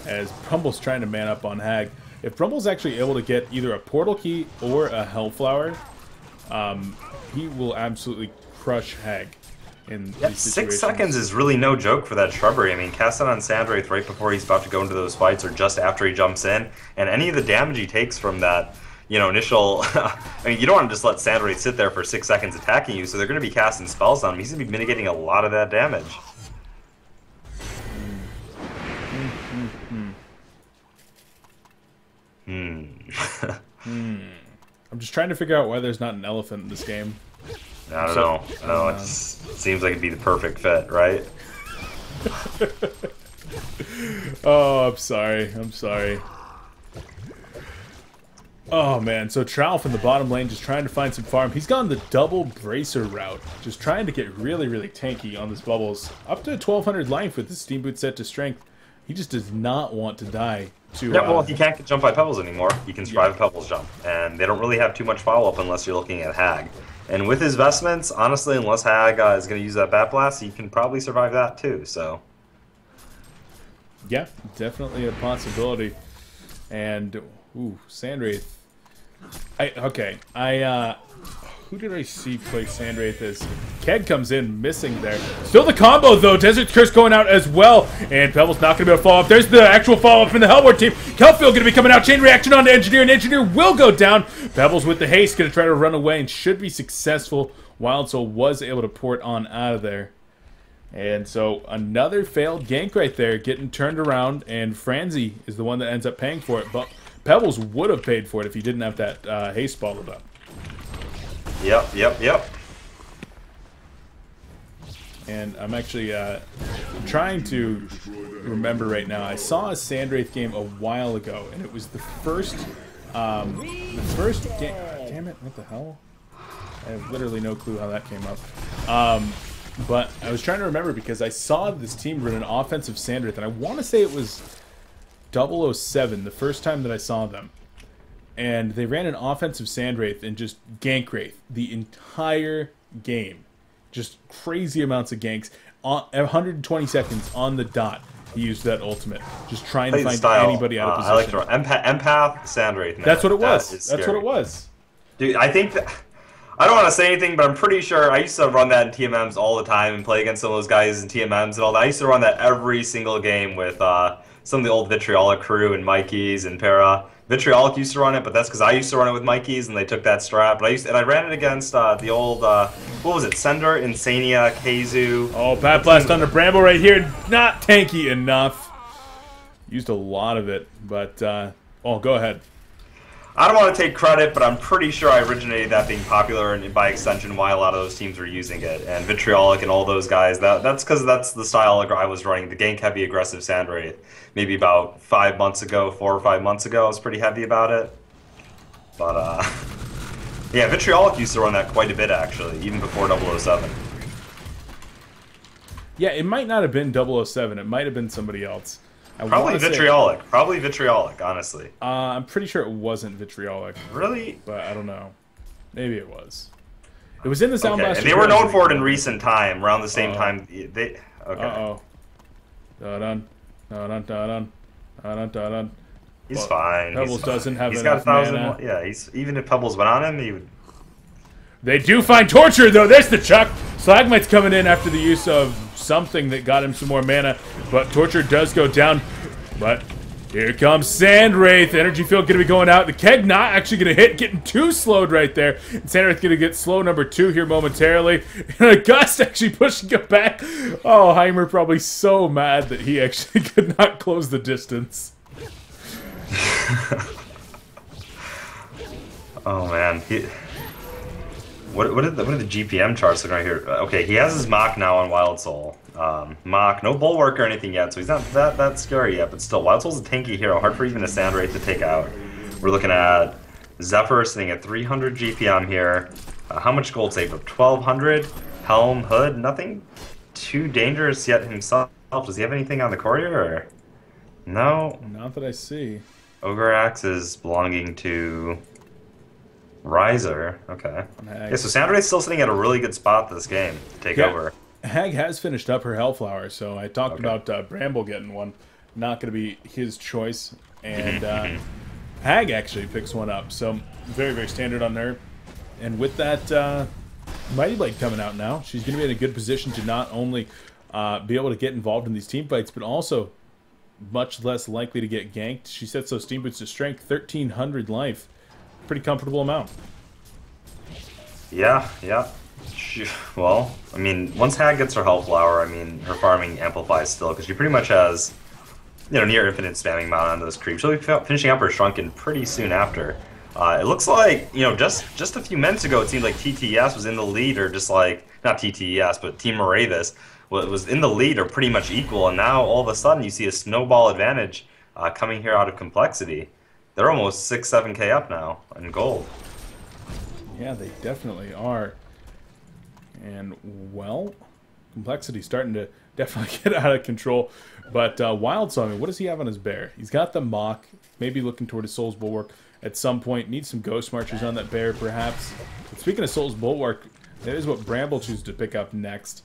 as Bramble's trying to man up on Hag. If Bramble's actually able to get either a portal key or a Hellflower, um, he will absolutely crush Hag. In Yeah, these six seconds is really no joke for that shrubbery. I mean, cast it on Sandwraith right before he's about to go into those fights, or just after he jumps in, and any of the damage he takes from that, you know, initial. *laughs* I mean, you don't want to just let Sandwraith sit there for six seconds attacking you, so they're going to be casting spells on him. He's going to be mitigating a lot of that damage. *laughs* Hmm. Hmm. I'm just trying to figure out why there's not an elephant in this game. I don't So- know. I don't know. It seems like it'd be the perfect fit, right? *laughs* Oh, I'm sorry. I'm sorry. Oh man, so Trout from the bottom lane just trying to find some farm. He's gone the double bracer route, just trying to get really, really tanky on this bubbles. Up to 1200 life with the steam boot set to strength. He just does not want to die to. Yeah, well, uh, he can't get jump by Pebbles anymore. He can survive a Pebbles jump, and they don't really have too much follow up unless you're looking at Hag. And with his vestments, honestly, unless Hag uh, is going to use that Bat Blast, he can probably survive that too. So yeah, definitely a possibility. And ooh, Sandwraith. I okay. I uh who did I see play Sandwraith as? Keg comes in missing there. Still the combo though. Desert Curse going out as well. And Pebbles not gonna be able to follow up. There's the actual follow up from the Hellbourne team. Kelp Field gonna be coming out. Chain reaction on to Engineer, and Engineer will go down. Pebbles with the haste gonna try to run away and should be successful. Wild Soul was able to port on out of there. And so another failed gank right there, getting turned around, and Franzzii is the one that ends up paying for it. But Pebbles would have paid for it if he didn't have that uh, haste bottled up. Yep, yep, yep. And I'm actually uh, trying to remember right now. I saw a Sandwraith game a while ago, and it was the first, um, the first game. Damn it! What the hell? I have literally no clue how that came up. Um, but I was trying to remember because I saw this team run an offensive Sandwraith, and I want to say it was 007 the first time that I saw them. And they ran an offensive Sandwraith and just gank Wraith the entire game. Just crazy amounts of ganks. On, 120 seconds on the dot, he used that ultimate. Just trying to Play the find style. anybody out of Uh, I like position. to run. Empath, empath Sandwraith. That's what it was. is That's what it was. Dude, I think that. I don't want to say anything, but I'm pretty sure I used to run that in TMMs all the time and play against some of those guys in TMMs and all that. I used to run that every single game with uh, some of the old Vitriolic crew and Mikey's and Para. Vitriolic used to run it, but that's because I used to run it with Mikey's and they took that strap. But I used and I ran it against uh, the old uh, what was it? Sender, Insania, Keizu. Oh, Bat Blast under Bramble right here. Not tanky enough. Used a lot of it, but uh, oh, go ahead. I don't want to take credit, but I'm pretty sure I originated that being popular, and by extension, why a lot of those teams were using it. And Vitriolic and all those guys, that that's because that's the style I was running, the gank heavy aggressive Sandwraith. Maybe about five months ago, four or five months ago, I was pretty heavy about it. But, uh, *laughs* yeah, Vitriolic used to run that quite a bit, actually, even before 007. Yeah, it might not have been 007. It might have been somebody else. I Probably vitriolic. Say, Probably vitriolic, honestly. Uh, I'm pretty sure it wasn't vitriolic. Really? But I don't know. Maybe it was. It was in the Sound okay. And they were known for it in recent time, around the same uh, time. They okay. Uh oh. Da dun, da dun, da dun, da dun, da dun. He's well, fine. Pebbles he's doesn't have he's enough got a thousand. Mana. Yeah, he's even if Pebbles went on him, he would. They do find torture though. There's the chuck. Stalagmite's coming in after the use of something that got him some more mana, but torture does go down. But here comes Sandwraith. Energy field going to be going out. The keg not actually going to hit, getting too slowed right there. And Sandwraith going to get slow number two here momentarily. *laughs* And gust actually pushing it back. Oh, Heimer probably so mad that he actually *laughs* could not close the distance. *laughs* oh man, he, what what are the what are the GPM charts looking right here? Okay, he has his Mock now on Wild Soul. Um, Mock, no bulwark or anything yet, so he's not that that scary yet. But still, Wild Soul's a tanky hero, hard for even a Sandwraith to take out. We're looking at Zephyr sitting at 300 GPM here. Uh, how much gold save? 1200. Helm, Hood, nothing too dangerous yet himself. Does he have anything on the courier? Or? No. Not that I see. Ogre Axe is belonging to Riser. Okay. Yeah, so Sandwraith is still sitting at a really good spot this game to take yeah. over. Hag has finished up her Hellflower, so I talked okay. about uh, Bramble getting one. Not going to be his choice. *laughs* And uh, Hag actually picks one up, so very, very standard on her. And with that uh, Mighty Blade coming out now, she's going to be in a good position to not only uh, be able to get involved in these team fights, but also much less likely to get ganked. She sets those steam boots to strength, 1300 life. Pretty comfortable amount. Yeah, yeah. Well, I mean, once Hag gets her Hellflower, I mean, her farming amplifies still, because she pretty much has, you know, near infinite spamming amount on those creeps. She'll be finishing up her Shrunken pretty soon after. Uh, it looks like, you know, just just a few minutes ago, it seemed like TTS was in the lead, or just like, not TTS, but Team Moirvaus was in the lead or pretty much equal, and now all of a sudden you see a snowball advantage uh, coming here out of complexity. They're almost six, seven k up now in gold. Yeah, they definitely are. And well, complexity starting to *laughs* definitely get out of control. But uh, Wild Soul, what does he have on his bear? He's got the Mock, maybe looking toward his Soul's Bulwark at some point. Needs some Ghost Marchers on that bear, perhaps. But speaking of Soul's Bulwark, that is what Bramble chooses to pick up next.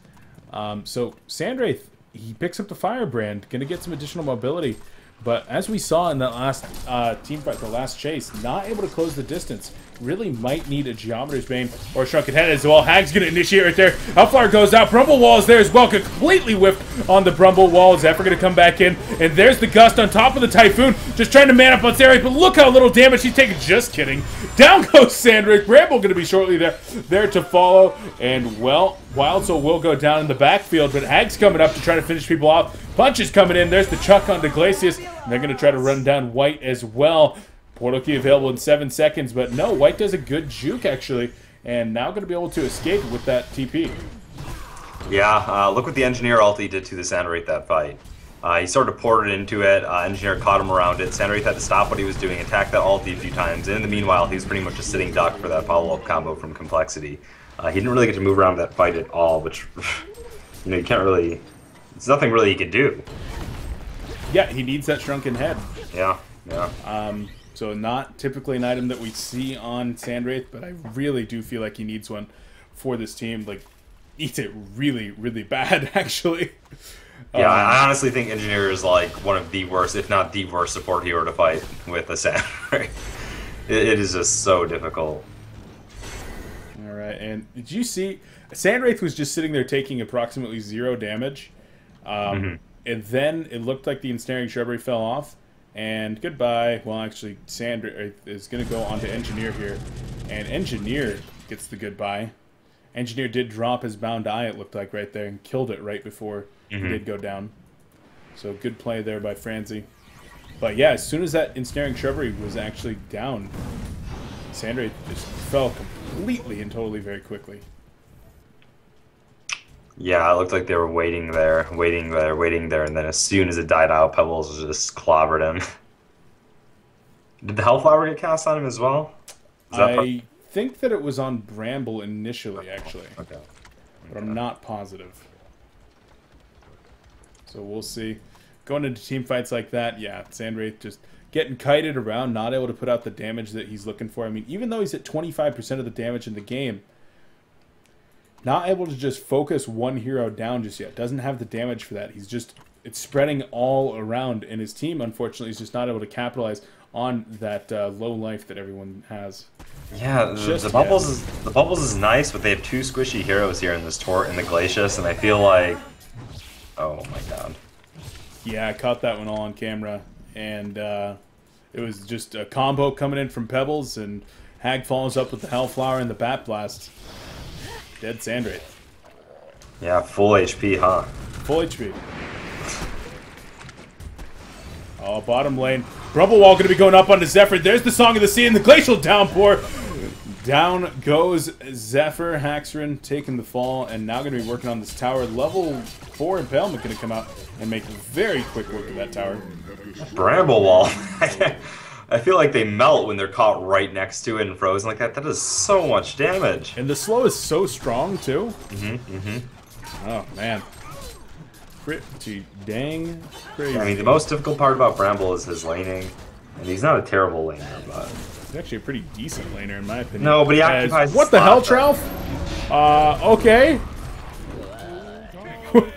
Um, so Sandwraith, he picks up the Firebrand, going to get some additional mobility. But as we saw in the last uh, team fight, the last chase, not able to close the distance. Really might need a Geometer's Bane or a Shrunken Head as well. Hag's going to initiate right there. Hellflower goes out. Bramble Wall is there as well. Completely whiffed on the Bramble Wall. Zephyr going to come back in. And there's the Gust on top of the Typhoon. Just trying to man up on Sandwraith. But look how little damage he's taking. Just kidding. *laughs* Down goes Sandwraith. Bramble going to be shortly there, there to follow. And, well, Wild Soul will go down in the backfield. But Hag's coming up to try to finish people off. Punches coming in. There's the Chuck on the Glacius. And they're going to try to run down White as well. Portal key available in seven seconds, but no, White does a good juke actually, and now going to be able to escape with that TP. Yeah, uh, look what the Engineer ulti did to the Sandwraith that fight. Uh, he sort of poured it into it. Uh, Engineer caught him around it. Sandwraith had to stop what he was doing, attack that ulti a few times. And in the meanwhile, he was pretty much a sitting duck for that follow-up combo from Complexity. Uh, he didn't really get to move around that fight at all, which, *laughs* you know, you can't really... There's nothing really he could do. Yeah, he needs that shrunken head. Yeah, yeah. Um, so not typically an item that we see on Sandwraith, but I really do feel like he needs one for this team. Like, needs it really, really bad, *laughs* actually. Yeah, um, I honestly think Engineer is like one of the worst, if not the worst, support hero to fight with a Sandwraith. *laughs* it, it is just so difficult. All right, and did you see Sandwraith was just sitting there taking approximately zero damage, um, mm-hmm. and then it looked like the ensnaring shrubbery fell off, and goodbye. Well, actually, Sandwraith uh, is going to go on to Engineer here. And Engineer gets the goodbye. Engineer did drop his bound eye, it looked like, right there, and killed it right before mm-hmm. he did go down. So good play there by Franzzii. But yeah, as soon as that ensnaring shrubbery was actually down, Sandwraith just fell completely and totally very quickly. Yeah, it looked like they were waiting there, waiting there, waiting there, and then as soon as it died out, Pebbles just clobbered him. *laughs* Did the Hellflower get cast on him as well? I part- think that it was on Bramble initially, actually. Okay. But I'm not positive. So we'll see. Going into team fights like that, yeah, Sandwraith just getting kited around, not able to put out the damage that he's looking for. I mean, even though he's at 25% of the damage in the game, not able to just focus one hero down just yet. Doesn't have the damage for that. He's just it's spreading all around, and his team unfortunately is just not able to capitalize on that uh, low life that everyone has. Yeah, the, the bubbles is the bubbles is nice, but they have two squishy heroes here in this Tort and the Glacius, and I feel like, oh my god. Yeah, I caught that one all on camera, and uh, it was just a combo coming in from Pebbles, and Hag follows up with the Hellflower and the Bat Blast. Dead Sandwraith. Yeah, full HP, huh? Full HP. Oh, bottom lane. Bramblewall going to be going up onto Zephyr. There's the Song of the Sea and the Glacial Downpour. Down goes Zephyr. Haxorun taking the fall and now going to be working on this tower. Level 4 Impalement going to come out and make very quick work of that tower. Bramblewall. *laughs* I feel like they melt when they're caught right next to it and frozen like that. That does so much damage. And the slow is so strong too. Mm-hmm. Mm-hmm. Oh man. Pretty dang crazy. I mean, the most difficult part about Bramble is his laning, and he's not a terrible laner, but he's actually a pretty decent laner in my opinion. No, but he occupies. As, what the hell, Tralf? Uh, okay. *laughs*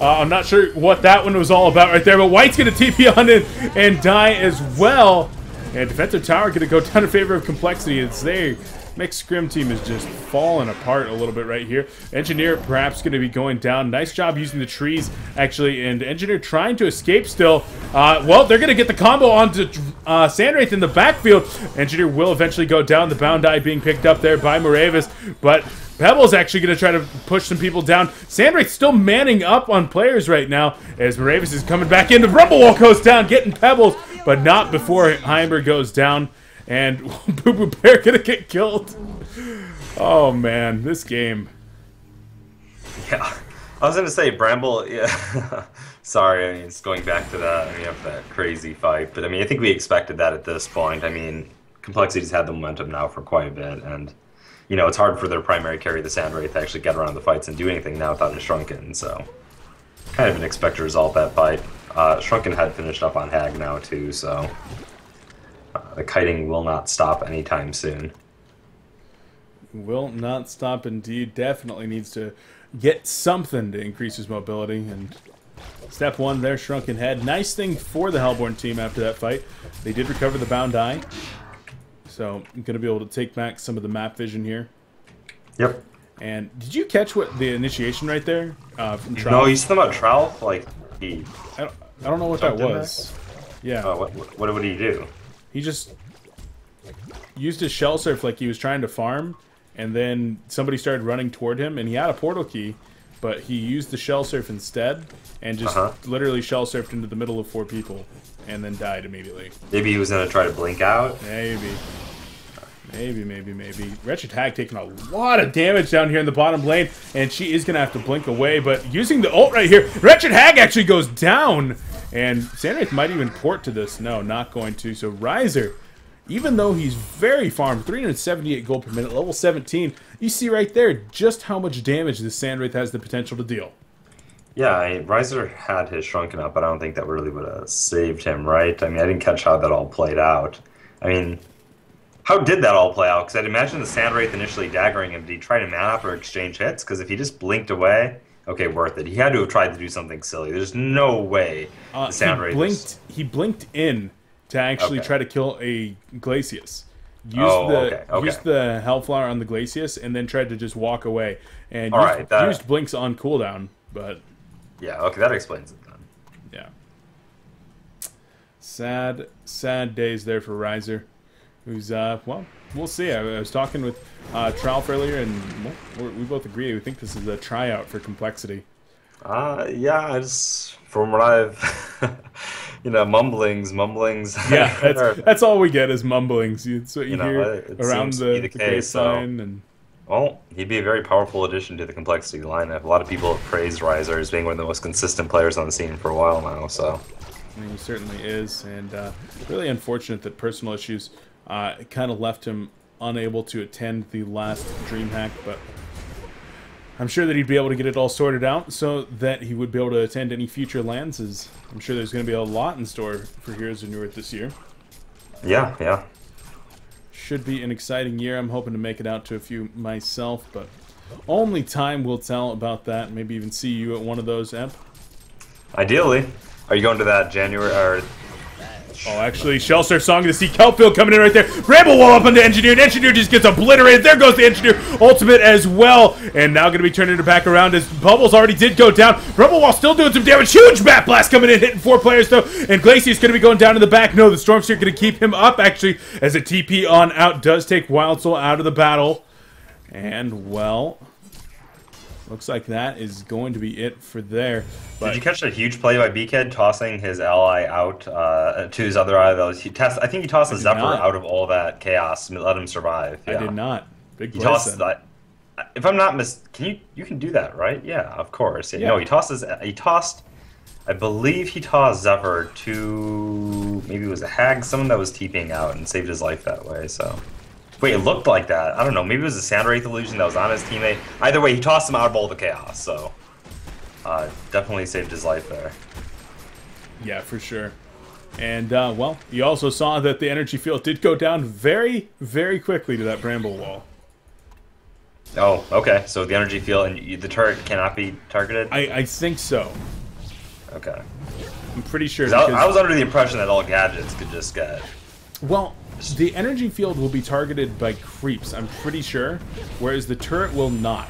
Uh, I'm not sure what that one was all about right there, but White's going to TP on it and die as well. And defensive tower going to go down in favor of complexity. It's there Mixed Scrim team is just falling apart a little bit right here. Engineer perhaps going to be going down. Nice job using the trees, actually, and Engineer trying to escape still. Uh, well, they're going to get the combo onto uh, Sandwraith in the backfield. Engineer will eventually go down. The Bound Eye being picked up there by Moirvaus, but Pebble's actually going to try to push some people down. Sandwraith's still manning up on players right now as Moirvaus is coming back in. The Bramblewall goes down, getting Pebbles, but not before Heimer goes down and *laughs* Boo Boo Bear gonna get killed. Oh man, this game. Yeah, I was gonna say Bramble. Yeah, *laughs* sorry. I mean, it's going back to that. I mean, that crazy fight, but I mean, I think we expected that at this point. I mean, Complexity's had the momentum now for quite a bit, and you know, it's hard for their primary carry, the Sandwraith, to actually get around the fights and do anything now without a Shrunken. So, kind of an expected result that fight. Uh, Shrunken Head finished up on Hag now too, so uh, the kiting will not stop anytime soon. Will not stop indeed. Definitely needs to get something to increase his mobility. And step one there, Shrunken Head. Nice thing for the Hellbourne team after that fight. They did recover the Bound Eye. So I'm going to be able to take back some of the map vision here. Yep. And did you catch what the initiation right there uh, from Trout? No, he's said about Trout? Like, he... I don't, I don't know what that was. Yeah. Uh, what, what, what would he do? He just used his shell surf like he was trying to farm, and then somebody started running toward him, and he had a portal key, but he used the shell surf instead, and just uh -huh. literally shell surfed into the middle of four people, and then died immediately. Maybe he was gonna try to blink out. Maybe. Maybe, maybe, maybe. Wretched Hag taking a lot of damage down here in the bottom lane, and she is going to have to blink away, but using the ult right here, Wretched Hag actually goes down, and Sandwraith might even port to this. No, not going to. So Riser, even though he's very farmed, 378 gold per minute, level 17, you see right there just how much damage this Sandwraith has the potential to deal. Yeah, I Riser had his shrunken up, but I don't think that really would have saved him, right? I mean, I didn't catch how that all played out. I mean, how did that all play out? Because I'd imagine the Sandwraith initially daggering him. Did he try to man up or exchange hits? Because if he just blinked away, okay, worth it. He had to have tried to do something silly. There's no way uh, the sound he blinked. He blinked in to actually okay. try to kill a Glacius. Used oh, the okay, okay. used the Hellflower on the Glacius and then tried to just walk away and used, right, that... used blinks on cooldown. But yeah, okay, that explains it then. Yeah. Sad, sad days there for Riser, who's uh well, we'll see. I, I was talking with uh, Tralf earlier, and well, we both agree. We think this is a tryout for complexity. Uh, yeah, I just from what I've, *laughs* you know, mumblings, mumblings. *laughs* Yeah, *laughs* that's, that's all we get is mumblings. It's what you, You know, hear it- it around the, the the case, so- and Well, he'd be a very powerful addition to the complexity lineup. A lot of people have praised Riser as being one of the most consistent players on the scene for a while now. So, I mean, he certainly is, and uh, really unfortunate that personal issues uh, kind of left him unable to attend the last DreamHack, but I'm sure that he'd be able to get it all sorted out so that he would be able to attend any future lands. As I'm sure there's going to be a lot in store for Heroes of Newerth this year. yeah, yeah. Should be an exciting year. I'm hoping to make it out to a few myself, but only time will tell about that. Maybe even see you at one of those, Emp. Ideally, are you going to that January or Oh, actually, Shellsurf Song of the Sea, Kelpfield coming in right there. Bramble Wall up on the Engineer, and Engineer just gets obliterated. There goes the Engineer Ultimate as well. And now going to be turning it back around as Bubbles already did go down. Bramble Wall still doing some damage. Huge Bat Blast coming in, hitting four players though. And Glacius' going to be going down in the back. No, the Stormsphere going to keep him up actually as a TP on out does take Wild Soul out of the battle. And, well, looks like that is going to be it for there. But Did you catch a huge play by B-Kid tossing his ally out uh, to his other eye? Was he. I think he tossed the Zephyr not. out of all that chaos, and let him survive. I did not. Big He play, tossed that. If I'm not mis, can you you can do that, right? Yeah, of course. Yeah. Yeah. No, he tossed his. He tossed. I believe he tossed Zephyr to maybe it was a hag, someone that was TPing out and saved his life that way. So. Wait, it looked like that. I don't know. Maybe it was a Sandwraith illusion that was on his teammate. Either way, he tossed him out of all the chaos. So, uh, definitely saved his life there. Yeah, for sure. And, uh, well, you also saw that the energy field did go down very, very quickly to that bramble wall. Oh, okay. So the energy field and you, the turret cannot be targeted. I, I think so. okay. I'm pretty sure. 'Cause I, Because, I was under the impression that all gadgets could just get. well, the energy field will be targeted by creeps, I'm pretty sure, whereas the turret will not.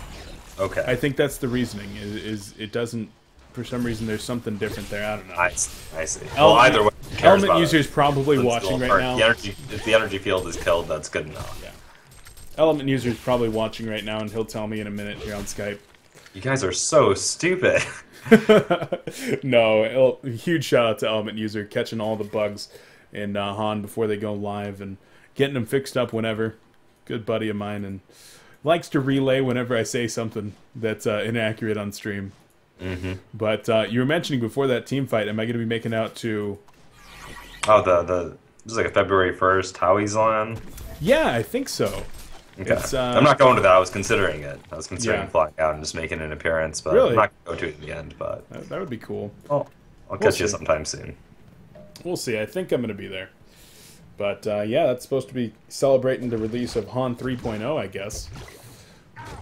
Okay. I think that's the reasoning, is, is it doesn't, for some reason, there's something different there. I don't know. I see. Ele- well, either way, Element user is probably watching right now. The energy, if the energy field is killed, that's good enough. Yeah. Element user is probably watching right now, and he'll tell me in a minute here on Skype. You guys are so stupid. *laughs* no, huge shout out to Element User catching all the bugs in uh, HoN before they go live and getting them fixed up whenever. Good buddy of mine and likes to relay whenever I say something that's uh, inaccurate on stream. hmm But uh, you were mentioning before that team fight, am I going to be making out to? Oh, the the this is like a February first Howie's on. Yeah, I think so. Okay. Uh, I'm not going to that. I was considering it. I was considering Yeah. flying out and just making an appearance, but Really? I'm not going to go to it in the end. But That, that would be cool. I'll, I'll We'll catch you sometime soon. We'll see. I think I'm going to be there. But uh, yeah, that's supposed to be celebrating the release of HoN 3.0, I guess.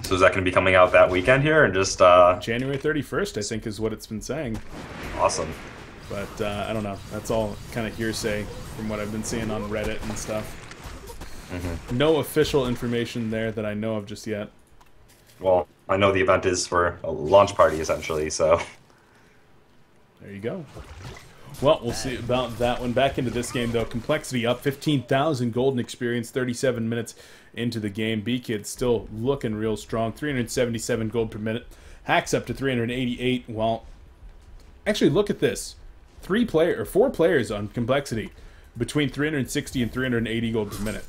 So is that going to be coming out that weekend here, and just uh, January 31st, I think, is what it's been saying. awesome? But uh, I don't know. That's all kind of hearsay from what I've been seeing on Reddit and stuff. No official information there that I know of just yet. Well, I know the event is for a launch party essentially, so There you go. Well, we'll see about that one. Back into this game, though. Complexity up 15,000 golden experience, 37 minutes into the game. B-Kid still looking real strong, 377 gold per minute. Hacks up to 388. Well, actually, look at this. Three player or four players on complexity between 360 and 380 gold per minute.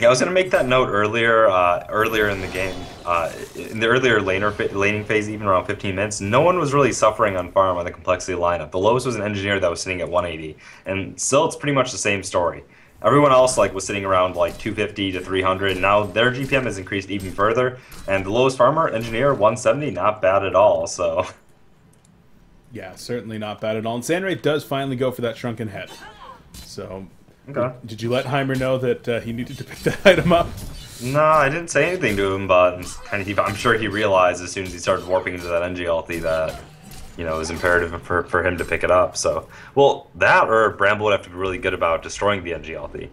Yeah, I was gonna make that note earlier, uh, earlier in the game, uh, in the earlier laner laning phase, even around 15 minutes. No one was really suffering on farm on the complexity lineup. The lowest was an engineer that was sitting at 180, and still it's pretty much the same story. Everyone else like was sitting around like 250 to 300, and now their GPM has increased even further. And the lowest farmer engineer 170, not bad at all. So Yeah, certainly not bad at all. And Sandwraith does finally go for that shrunken head. So, okay. did you let Heimer know that uh, he needed to pick that *laughs* item up? No, I didn't say anything to him, but I'm kind of. I'm sure he realized as soon as he started warping into that NG ulti that, you know, it was imperative for, for him to pick it up. So, well, that or Bramble would have to be really good about destroying the NG ulti.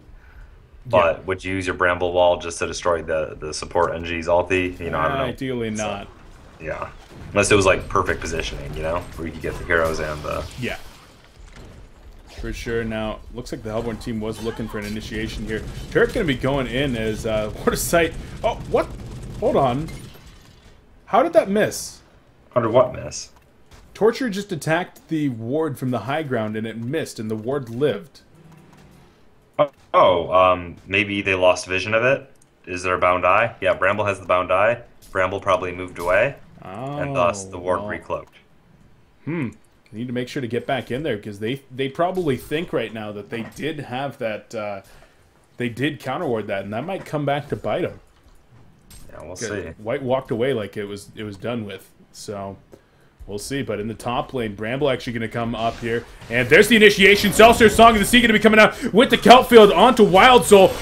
But Yeah. would you use your Bramble wall just to destroy the the support NG's ulti? You know, I don't know. Ideally not. Yeah, unless it was like perfect positioning, you know, where you could get the heroes and the. Yeah. For sure. Now, looks like the Hellbourne team was looking for an initiation here. Turret going to be going in as uh, *laughs* Water Sight. Oh, what? Hold on. How did that miss? Under what miss? Torture just attacked the ward from the high ground and it missed, and the ward lived. Oh, um, maybe they lost vision of it. Is there a bound eye? Yeah, Bramble has the bound eye. Bramble probably moved away, Oh, and thus the ward well, recloaked. Hmm. Need to make sure to get back in there because they they probably think right now that they did have that. Uh, they did counter ward that, and that might come back to bite them. Yeah, we'll see. White walked away like it was it was done with. So we'll see. But in the top lane, Bramble actually going to come up here, and there's the initiation. Seltzer Song of the Sea going to be coming out with the Kelp Field onto Wild Soul. *coughs*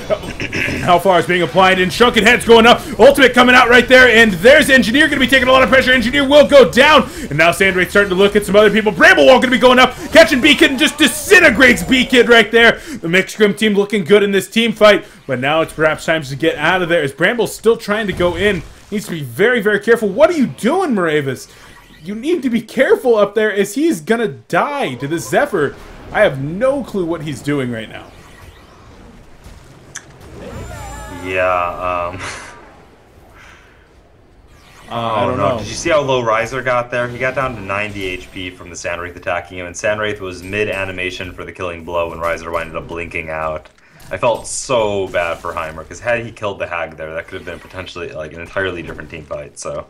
How far is being applied? And Shrunken Head's going up. Ultimate coming out right there, and there's Engineer going to be taking a lot of pressure. Engineer will go down, and now Sandwraith's starting to look at some other people. Bramble Wall going to be going up, catching Beacon, just disintegrates Beacon right there. The Mixed Grim team looking good in this team fight, but now it's perhaps time to get out of there as Bramble's still trying to go in. Needs to be very, very careful. What are you doing, Moirvaus? You need to be careful up there as he's gonna die to this Zephyr. I have no clue what he's doing right now. Yeah. Um. Uh, *laughs* I Oh don't no! know. Did you see how low Riser got there? He got down to 90 HP from the Sandwraith attacking him, and Sandwraith was mid animation for the killing blow when Riser ended up blinking out. I felt so bad for Heimer because had he killed the Hag there, that could have been potentially like an entirely different team fight. So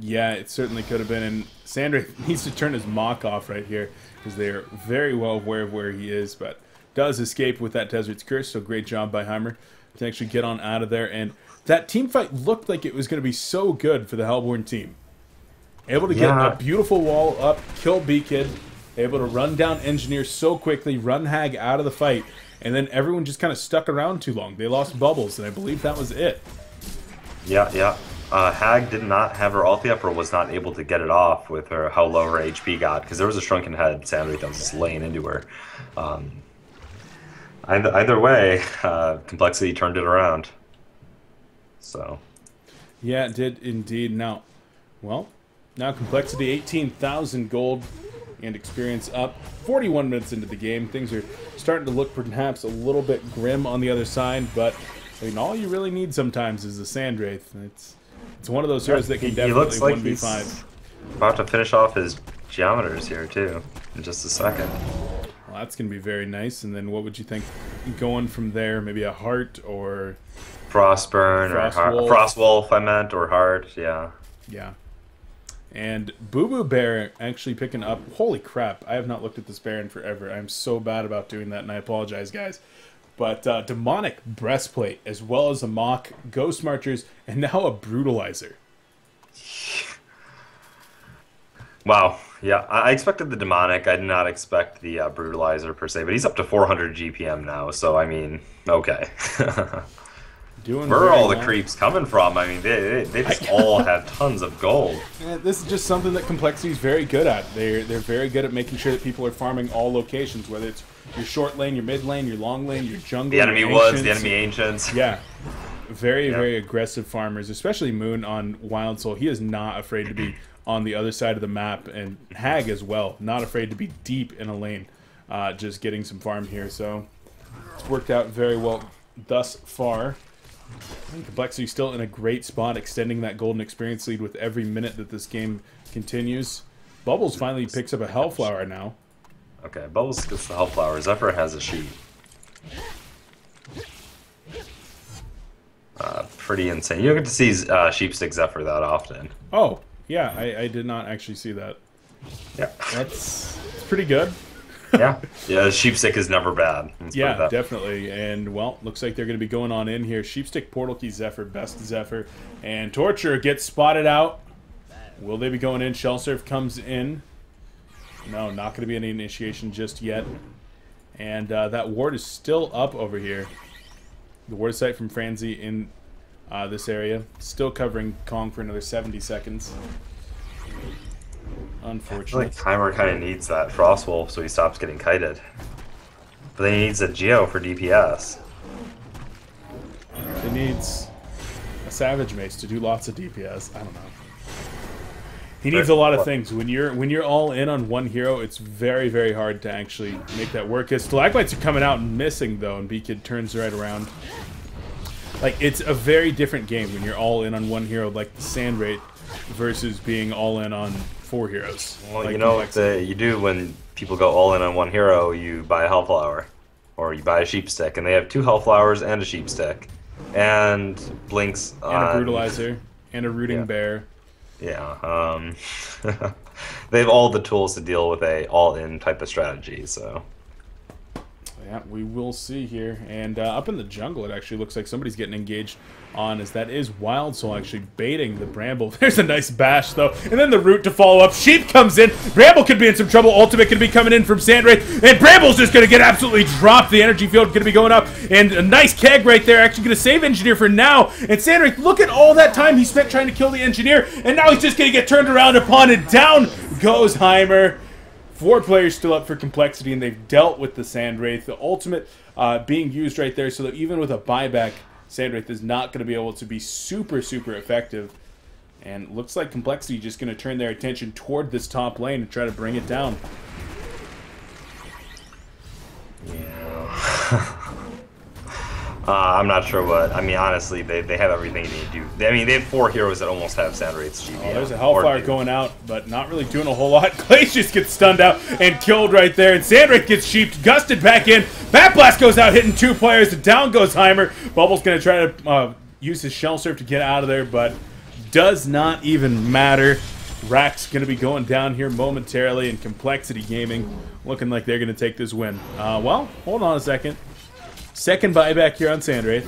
Yeah, it certainly could have been. And Sandwraith *laughs* needs to turn his mock off right here because they are very well aware of where he is, but does escape with that Desert's Curse. So great job by Heimer to actually get on out of there. And that team fight looked like it was going to be so good for the Hellbourne team. Able to get a beautiful wall up, kill B-Kid, able to run down Engineer so quickly, run Hag out of the fight, and then everyone just kind of stuck around too long. They lost Bubbles, and I believe that was it. yeah, yeah. Uh, Hag did not have her ulti up or was not able to get it off with her how low her HP got because there was a shrunken head Sandwraith that was just laying into her. Um, either, either way, uh, complexity turned it around. So. Yeah, it did indeed. Now, well, now complexity 18,000 gold and experience up. 41 minutes into the game, things are starting to look perhaps a little bit grim on the other side, but I mean, all you really need sometimes is a Sandwraith. It's it's one of those heroes that can He- he definitely looks like 1v5. he's about to finish off his geometers here too in just a second. Well, that's going to be very nice. And then what would you think going from there? Maybe a heart or Frostburn or Har- Frostwolf. Frostwolf, I meant, or Heart, yeah. Yeah. And Boo Boo Bear actually picking up. Holy crap! I have not looked at this bear in forever. I'm so bad about doing that, and I apologize, guys. But uh, demonic breastplate, as well as a mock ghost marchers, and now a brutalizer. Wow, yeah. I expected the demonic. I did not expect the uh, brutalizer per se, but he's up to 400 GPM now. So I mean, okay. *laughs* Doing Where are all the creeps coming from? I mean, they they, they just *laughs* all have tons of gold. Yeah, this is just something that complexity is very good at. They're they're very good at making sure that people are farming all locations, whether it's your short lane, your mid lane, your long lane, your jungle, The enemy woods, the enemy ancients. Yeah. Very, Yeah. very aggressive farmers, especially Moon on Wild Soul. He is not afraid to be on the other side of the map, and Hag as well. Not afraid to be deep in a lane, uh, just getting some farm here. So it's worked out very well thus far. Complexity still in a great spot, extending that golden experience lead with every minute that this game continues. Bubbles finally picks up a Hellflower now. Okay, Bubbles gets the Hellflower. Zephyr has a sheep. Uh, pretty insane. You don't get to see uh, Sheepstick Zephyr that often. Oh, yeah, I, I did not actually see that. Yeah. That's, that's pretty good. *laughs* yeah. Yeah, Sheepstick is never bad. Let's Yeah, definitely. And well, looks like they're going to be going on in here. Sheepstick, Portal Key, Zephyr, Best Zephyr, and Torture gets spotted out. Will they be going in? Shell Surf comes in. No, not going to be any initiation just yet. And uh, that ward is still up over here. The ward site from Franzi in uh, this area. Still covering Kong for another 70 seconds. Unfortunately. like Heimer kind of needs that Frostwolf so he stops getting kited. But then he needs a Geo for DPS. He needs a Savage Mace to do lots of DPS. I don't know. He needs a lot of things. When you're when you're all in on one hero, it's very very hard to actually make that work. His stalagmites are coming out and missing though, and B-Kid turns right around. Like it's a very different game when you're all in on one hero, like the Sand Wraith, versus being all in on four heroes. Well, like you know what the, you do when people go all in on one hero, you buy a Hellflower. Or you buy a Sheep Stick, and they have two Hellflowers and a Sheep Stick. And Blinks and a brutalizer and a rooting Yeah. bear. Yeah, um, *laughs* they have all the tools to deal with a all-in type of strategy. So Yeah, we will see here. And uh, up in the jungle, it actually looks like somebody's getting engaged on, as that is Wild Soul actually baiting the Bramble. *laughs* There's a nice bash, though. And then the root to follow up. Sheep comes in. Bramble could be in some trouble. Ultimate could be coming in from Sandwraith. And Bramble's just going to get absolutely dropped. The energy field going to be going up. And a nice keg right there. Actually going to save Engineer for now. And Sandwraith, look at all that time he spent trying to kill the Engineer. And now he's just going to get turned around upon it. Down goes Heimer. Four players still up for complexity, and they've dealt with the Sand Wraith. The ultimate uh, being used right there, so that even with a buyback, Sand Wraith is not going to be able to be super, super effective. And looks like complexity just going to turn their attention toward this top lane and try to bring it down. *laughs* *laughs* uh, I'm not sure what. I mean, honestly, they, they have everything they need to do. I mean, they have four heroes that almost have Sandwraith's GP. Oh, there's a Hellfire going out, but not really doing a whole lot. *laughs* Glacius gets stunned out and killed right there, and Sandwraith gets sheeped, gusted back in. Bat Blast goes out, hitting two players, and down goes Heimer. Bubble's going to try to uh, use his Shell Surf to get out of there, but does not even matter. Rack's going to be going down here momentarily, and Complexity Gaming looking like they're going to take this win. Uh, well, hold on a second. Second buyback here on Sandwraith.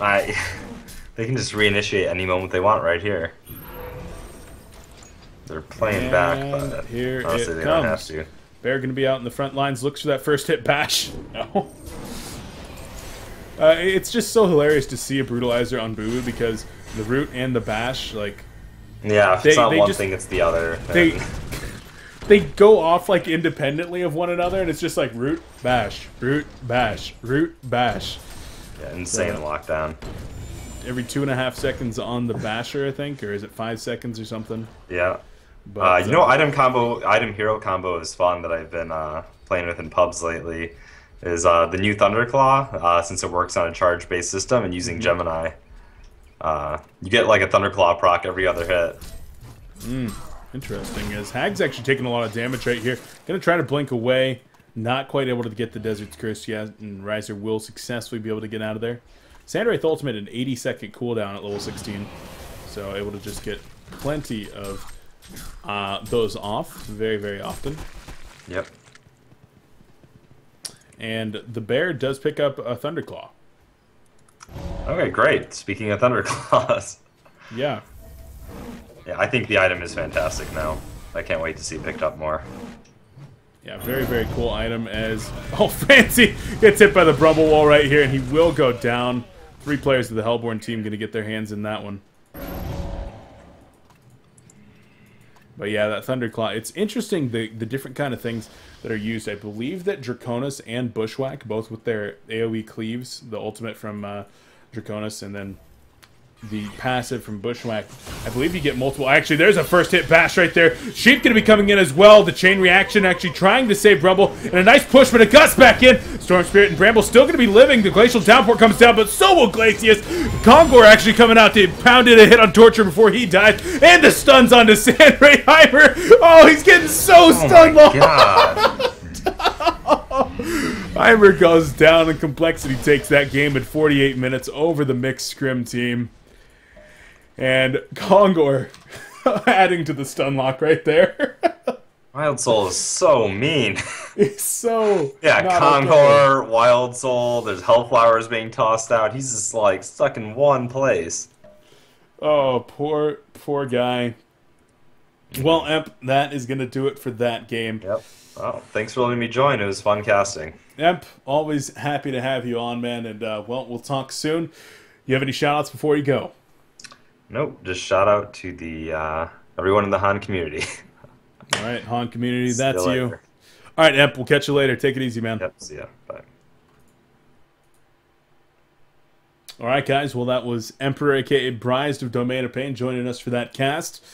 I, *laughs* they can just reinitiate any moment they want right here. They're playing back, And but here honestly, it they don't have comes. to. Bear going to be out in the front lines. Looks for that first hit bash. *laughs* No. Uh, it's just so hilarious to see a brutalizer on Boo because the root and the bash, like Yeah, if They- it's not one just- thing, it's the other. they they go off like independently of one another, and it's just like root bash, root bash, root bash. yeah, insane Yeah. lockdown. Every two and a half seconds on the basher, I think, or is it five seconds or something? Yeah. But Uh, you know, item combo, item hero combo is fun that I've been uh, playing with in pubs lately. Is uh, the new Thunderclaw uh, since it works on a charge-based system and Mm-hmm. using Gemini. Uh, you get like a Thunderclaw proc every other hit. Interesting, as Hag's actually taking a lot of damage right here. Gonna try to blink away. Not quite able to get the Desert's Curse yet, and Riser will successfully be able to get out of there. Sandwraith Ultimate an 80 second cooldown at level 16. So able to just get plenty of uh, those off very, very often. Yep. And the bear does pick up a Thunderclaw. Okay, great. Speaking of Thunderclaws, Yeah. Yeah, I think the item is fantastic now. I can't wait to see picked up more. Yeah, very, very cool item as... *laughs* Oh, Fancy gets hit by the Bramble Wall right here, and he will go down. Three players of the Hellbourne team going to get their hands in that one. But yeah, that Thunderclaw. It's interesting the, the different kind of things that are used. I believe that Draconis and Bushwhack, both with their AoE cleaves, the ultimate from uh, Draconis, and then the passive from Bushwhack. I believe you get multiple. Actually, there's a first hit bash right there. Sheep going to be coming in as well. The chain reaction actually trying to save Rumble. And a nice push, but a gust back in. Storm Spirit and Bramble still going to be living. The Glacial Downpour comes down, but so will Glacius. Kongor actually coming out to pound in a hit on Torture before he died. And the stuns onto *laughs* Sandray Hyper. Oh, he's getting so oh stunned. Oh stun my god! *laughs* Heimer goes down and Complexity takes that game at 48 minutes over the mixed scrim team. And Kongor *laughs* adding to the stun lock right there. *laughs* Wild Soul is so mean. *laughs* it's so yeah, not Kongor, Wild Soul, there's Hellflowers being tossed out. He's just like stuck in one place. Oh, poor poor guy. Well, Emp, that is gonna do it for that game. Yep. Well, thanks for letting me join. It was fun casting. Emp, always happy to have you on, man. And uh, well, we'll talk soon. You have any shout outs before you go? Nope, just shout out to the uh, everyone in the HoN community. *laughs* All right, HoN community, that's you. later. All right, Emp, we'll catch you later. Take it easy, man. Yep, see ya. Bye. All right, guys. Well, that was Emperor, aka Brized of Domain of Pain, joining us for that cast.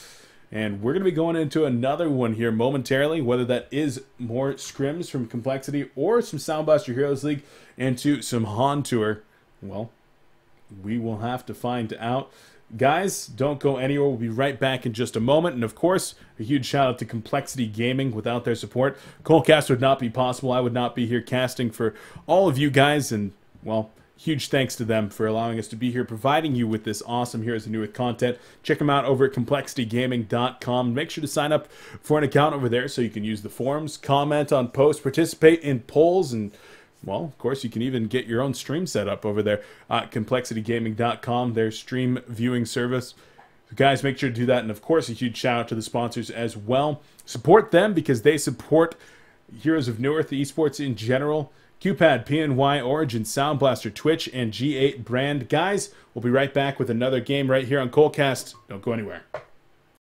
And we're going to be going into another one here momentarily, whether that is more scrims from Complexity or some Sound Blaster Heroes League into some HoNTour. Well, We will have to find out. Guys, don't go anywhere. We'll be right back in just a moment. And of course, a huge shout out to Complexity Gaming. Without their support, coLcast would not be possible. I would not be here casting for all of you guys. And, well, huge thanks to them for allowing us to be here, providing you with this awesome Heroes of Newerth content. Check them out over at complexitygaming.com. Make sure to sign up for an account over there so you can use the forums, comment on posts, participate in polls, and well, of course, you can even get your own stream set up over there at complexitygaming.com, their stream viewing service. So guys, make sure to do that. And of course, a huge shout out to the sponsors as well. Support them because they support Heroes of Newerth, the esports in general. QPad, PNY, Origin, Sound Blaster, Twitch, and G8 brand. Guys, we'll be right back with another game right here on coLcast. Don't go anywhere.